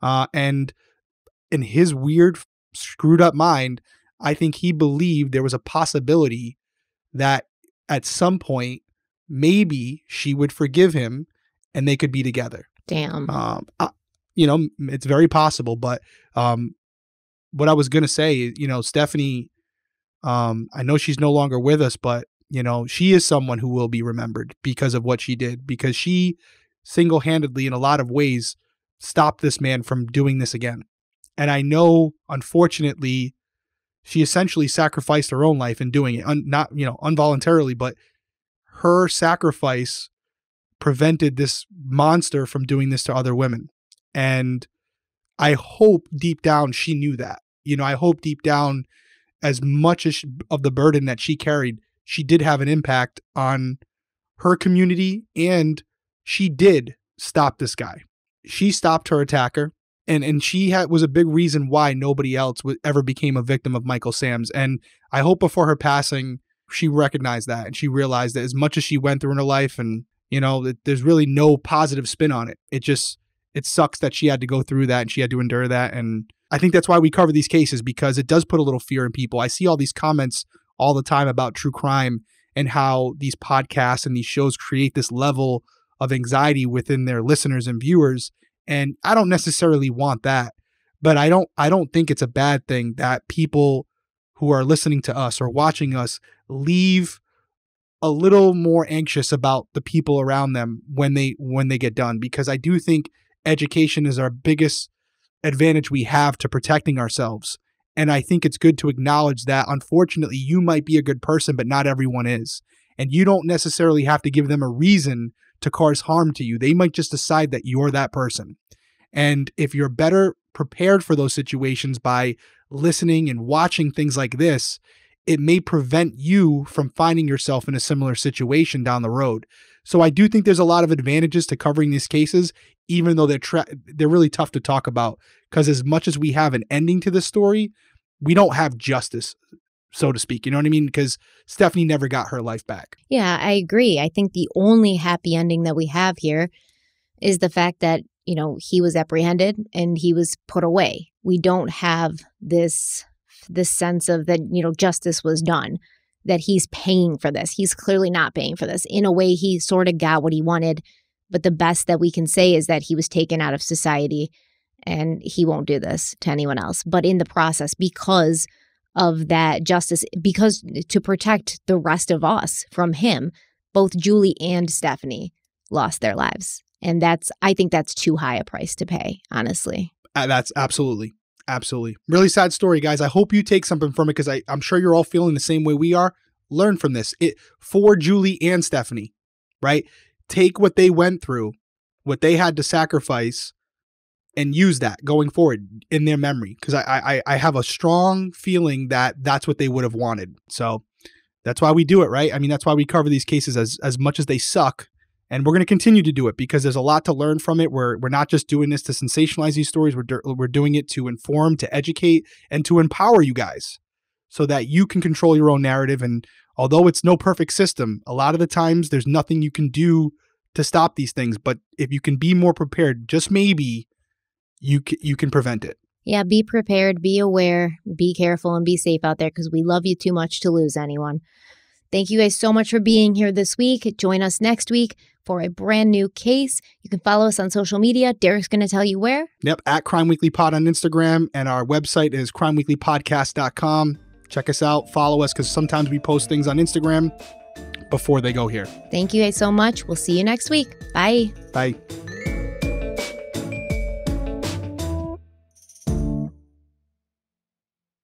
Uh, and in his weird, screwed up mind, I think he believed there was a possibility that at some point, maybe she would forgive him and they could be together. Damn. Um, I, you know, it's very possible, but um, what I was gonna say, you know, Stephanie, um, I know she's no longer with us, but you know, she is someone who will be remembered because of what she did, because she single-handedly, in a lot of ways, stopped this man from doing this again. And I know, unfortunately, she essentially sacrificed her own life in doing it, un- not you know, involuntarily, but her sacrifice prevented this monster from doing this to other women. And I hope deep down she knew that. You know, I hope deep down, as much as she, of the burden that she carried, she did have an impact on her community and she did stop this guy. She stopped her attacker. And, and she had, was a big reason why nobody else w- ever became a victim of Michael Sams'. And I hope before her passing, she recognized that and she realized that as much as she went through in her life and you know there's really no positive spin on it it just it sucks that she had to go through that and she had to endure that and i think that's why we cover these cases because it does put a little fear in people i see all these comments all the time about true crime and how these podcasts and these shows create this level of anxiety within their listeners and viewers and i don't necessarily want that but i don't i don't think it's a bad thing that people who are listening to us or watching us leave a little more anxious about the people around them when they when they get done because I do think education is our biggest advantage we have to protecting ourselves and I think it's good to acknowledge that unfortunately you might be a good person but not everyone is and you don't necessarily have to give them a reason to cause harm to you they might just decide that you're that person and if you're better prepared for those situations by listening and watching things like this it may prevent you from finding yourself in a similar situation down the road. So I do think there's a lot of advantages to covering these cases, even though they're tra- they're really tough to talk about. Because as much as we have an ending to this story, we don't have justice, so to speak. You know what I mean? Because Stephanie never got her life back. Yeah, I agree. I think the only happy ending that we have here is the fact that, you know, he was apprehended and he was put away. We don't have this this sense of that, you know, justice was done, that he's paying for this. He's clearly not paying for this. In a way, he sort of got what he wanted, but the best that we can say is that he was taken out of society and he won't do this to anyone else. But in the process, because of that justice, because to protect the rest of us from him, both Julie and Stephanie lost their lives. And that's, I think that's too high a price to pay, honestly. Uh, that's absolutely, absolutely. Really sad story, guys. I hope you take something from it because I'm sure you're all feeling the same way we are. Learn from this. It for Julie and Stephanie, right? Take what they went through, what they had to sacrifice, and use that going forward in their memory. Because I, I I have a strong feeling that that's what they would have wanted. So that's why we do it, right? I mean, that's why we cover these cases as as much as they suck and we're going to continue to do it because there's a lot to learn from it. We're we're not just doing this to sensationalize these stories. We're we're doing it to inform, to educate, and to empower you guys, so that you can control your own narrative. And although it's no perfect system, a lot of the times there's nothing you can do to stop these things. But if you can be more prepared, just maybe you c- you can prevent it. Yeah, be prepared, be aware, be careful, and be safe out there because we love you too much to lose anyone. Thank you guys so much for being here this week. Join us next week for a brand new case. You can follow us on social media. Derrick's going to tell you where. Yep, at Crime Weekly Pod on Instagram, and our website is crimeweeklypodcast.com. Check us out, follow us, because sometimes we post things on Instagram before they go here. Thank you guys so much. We'll see you next week. Bye. Bye.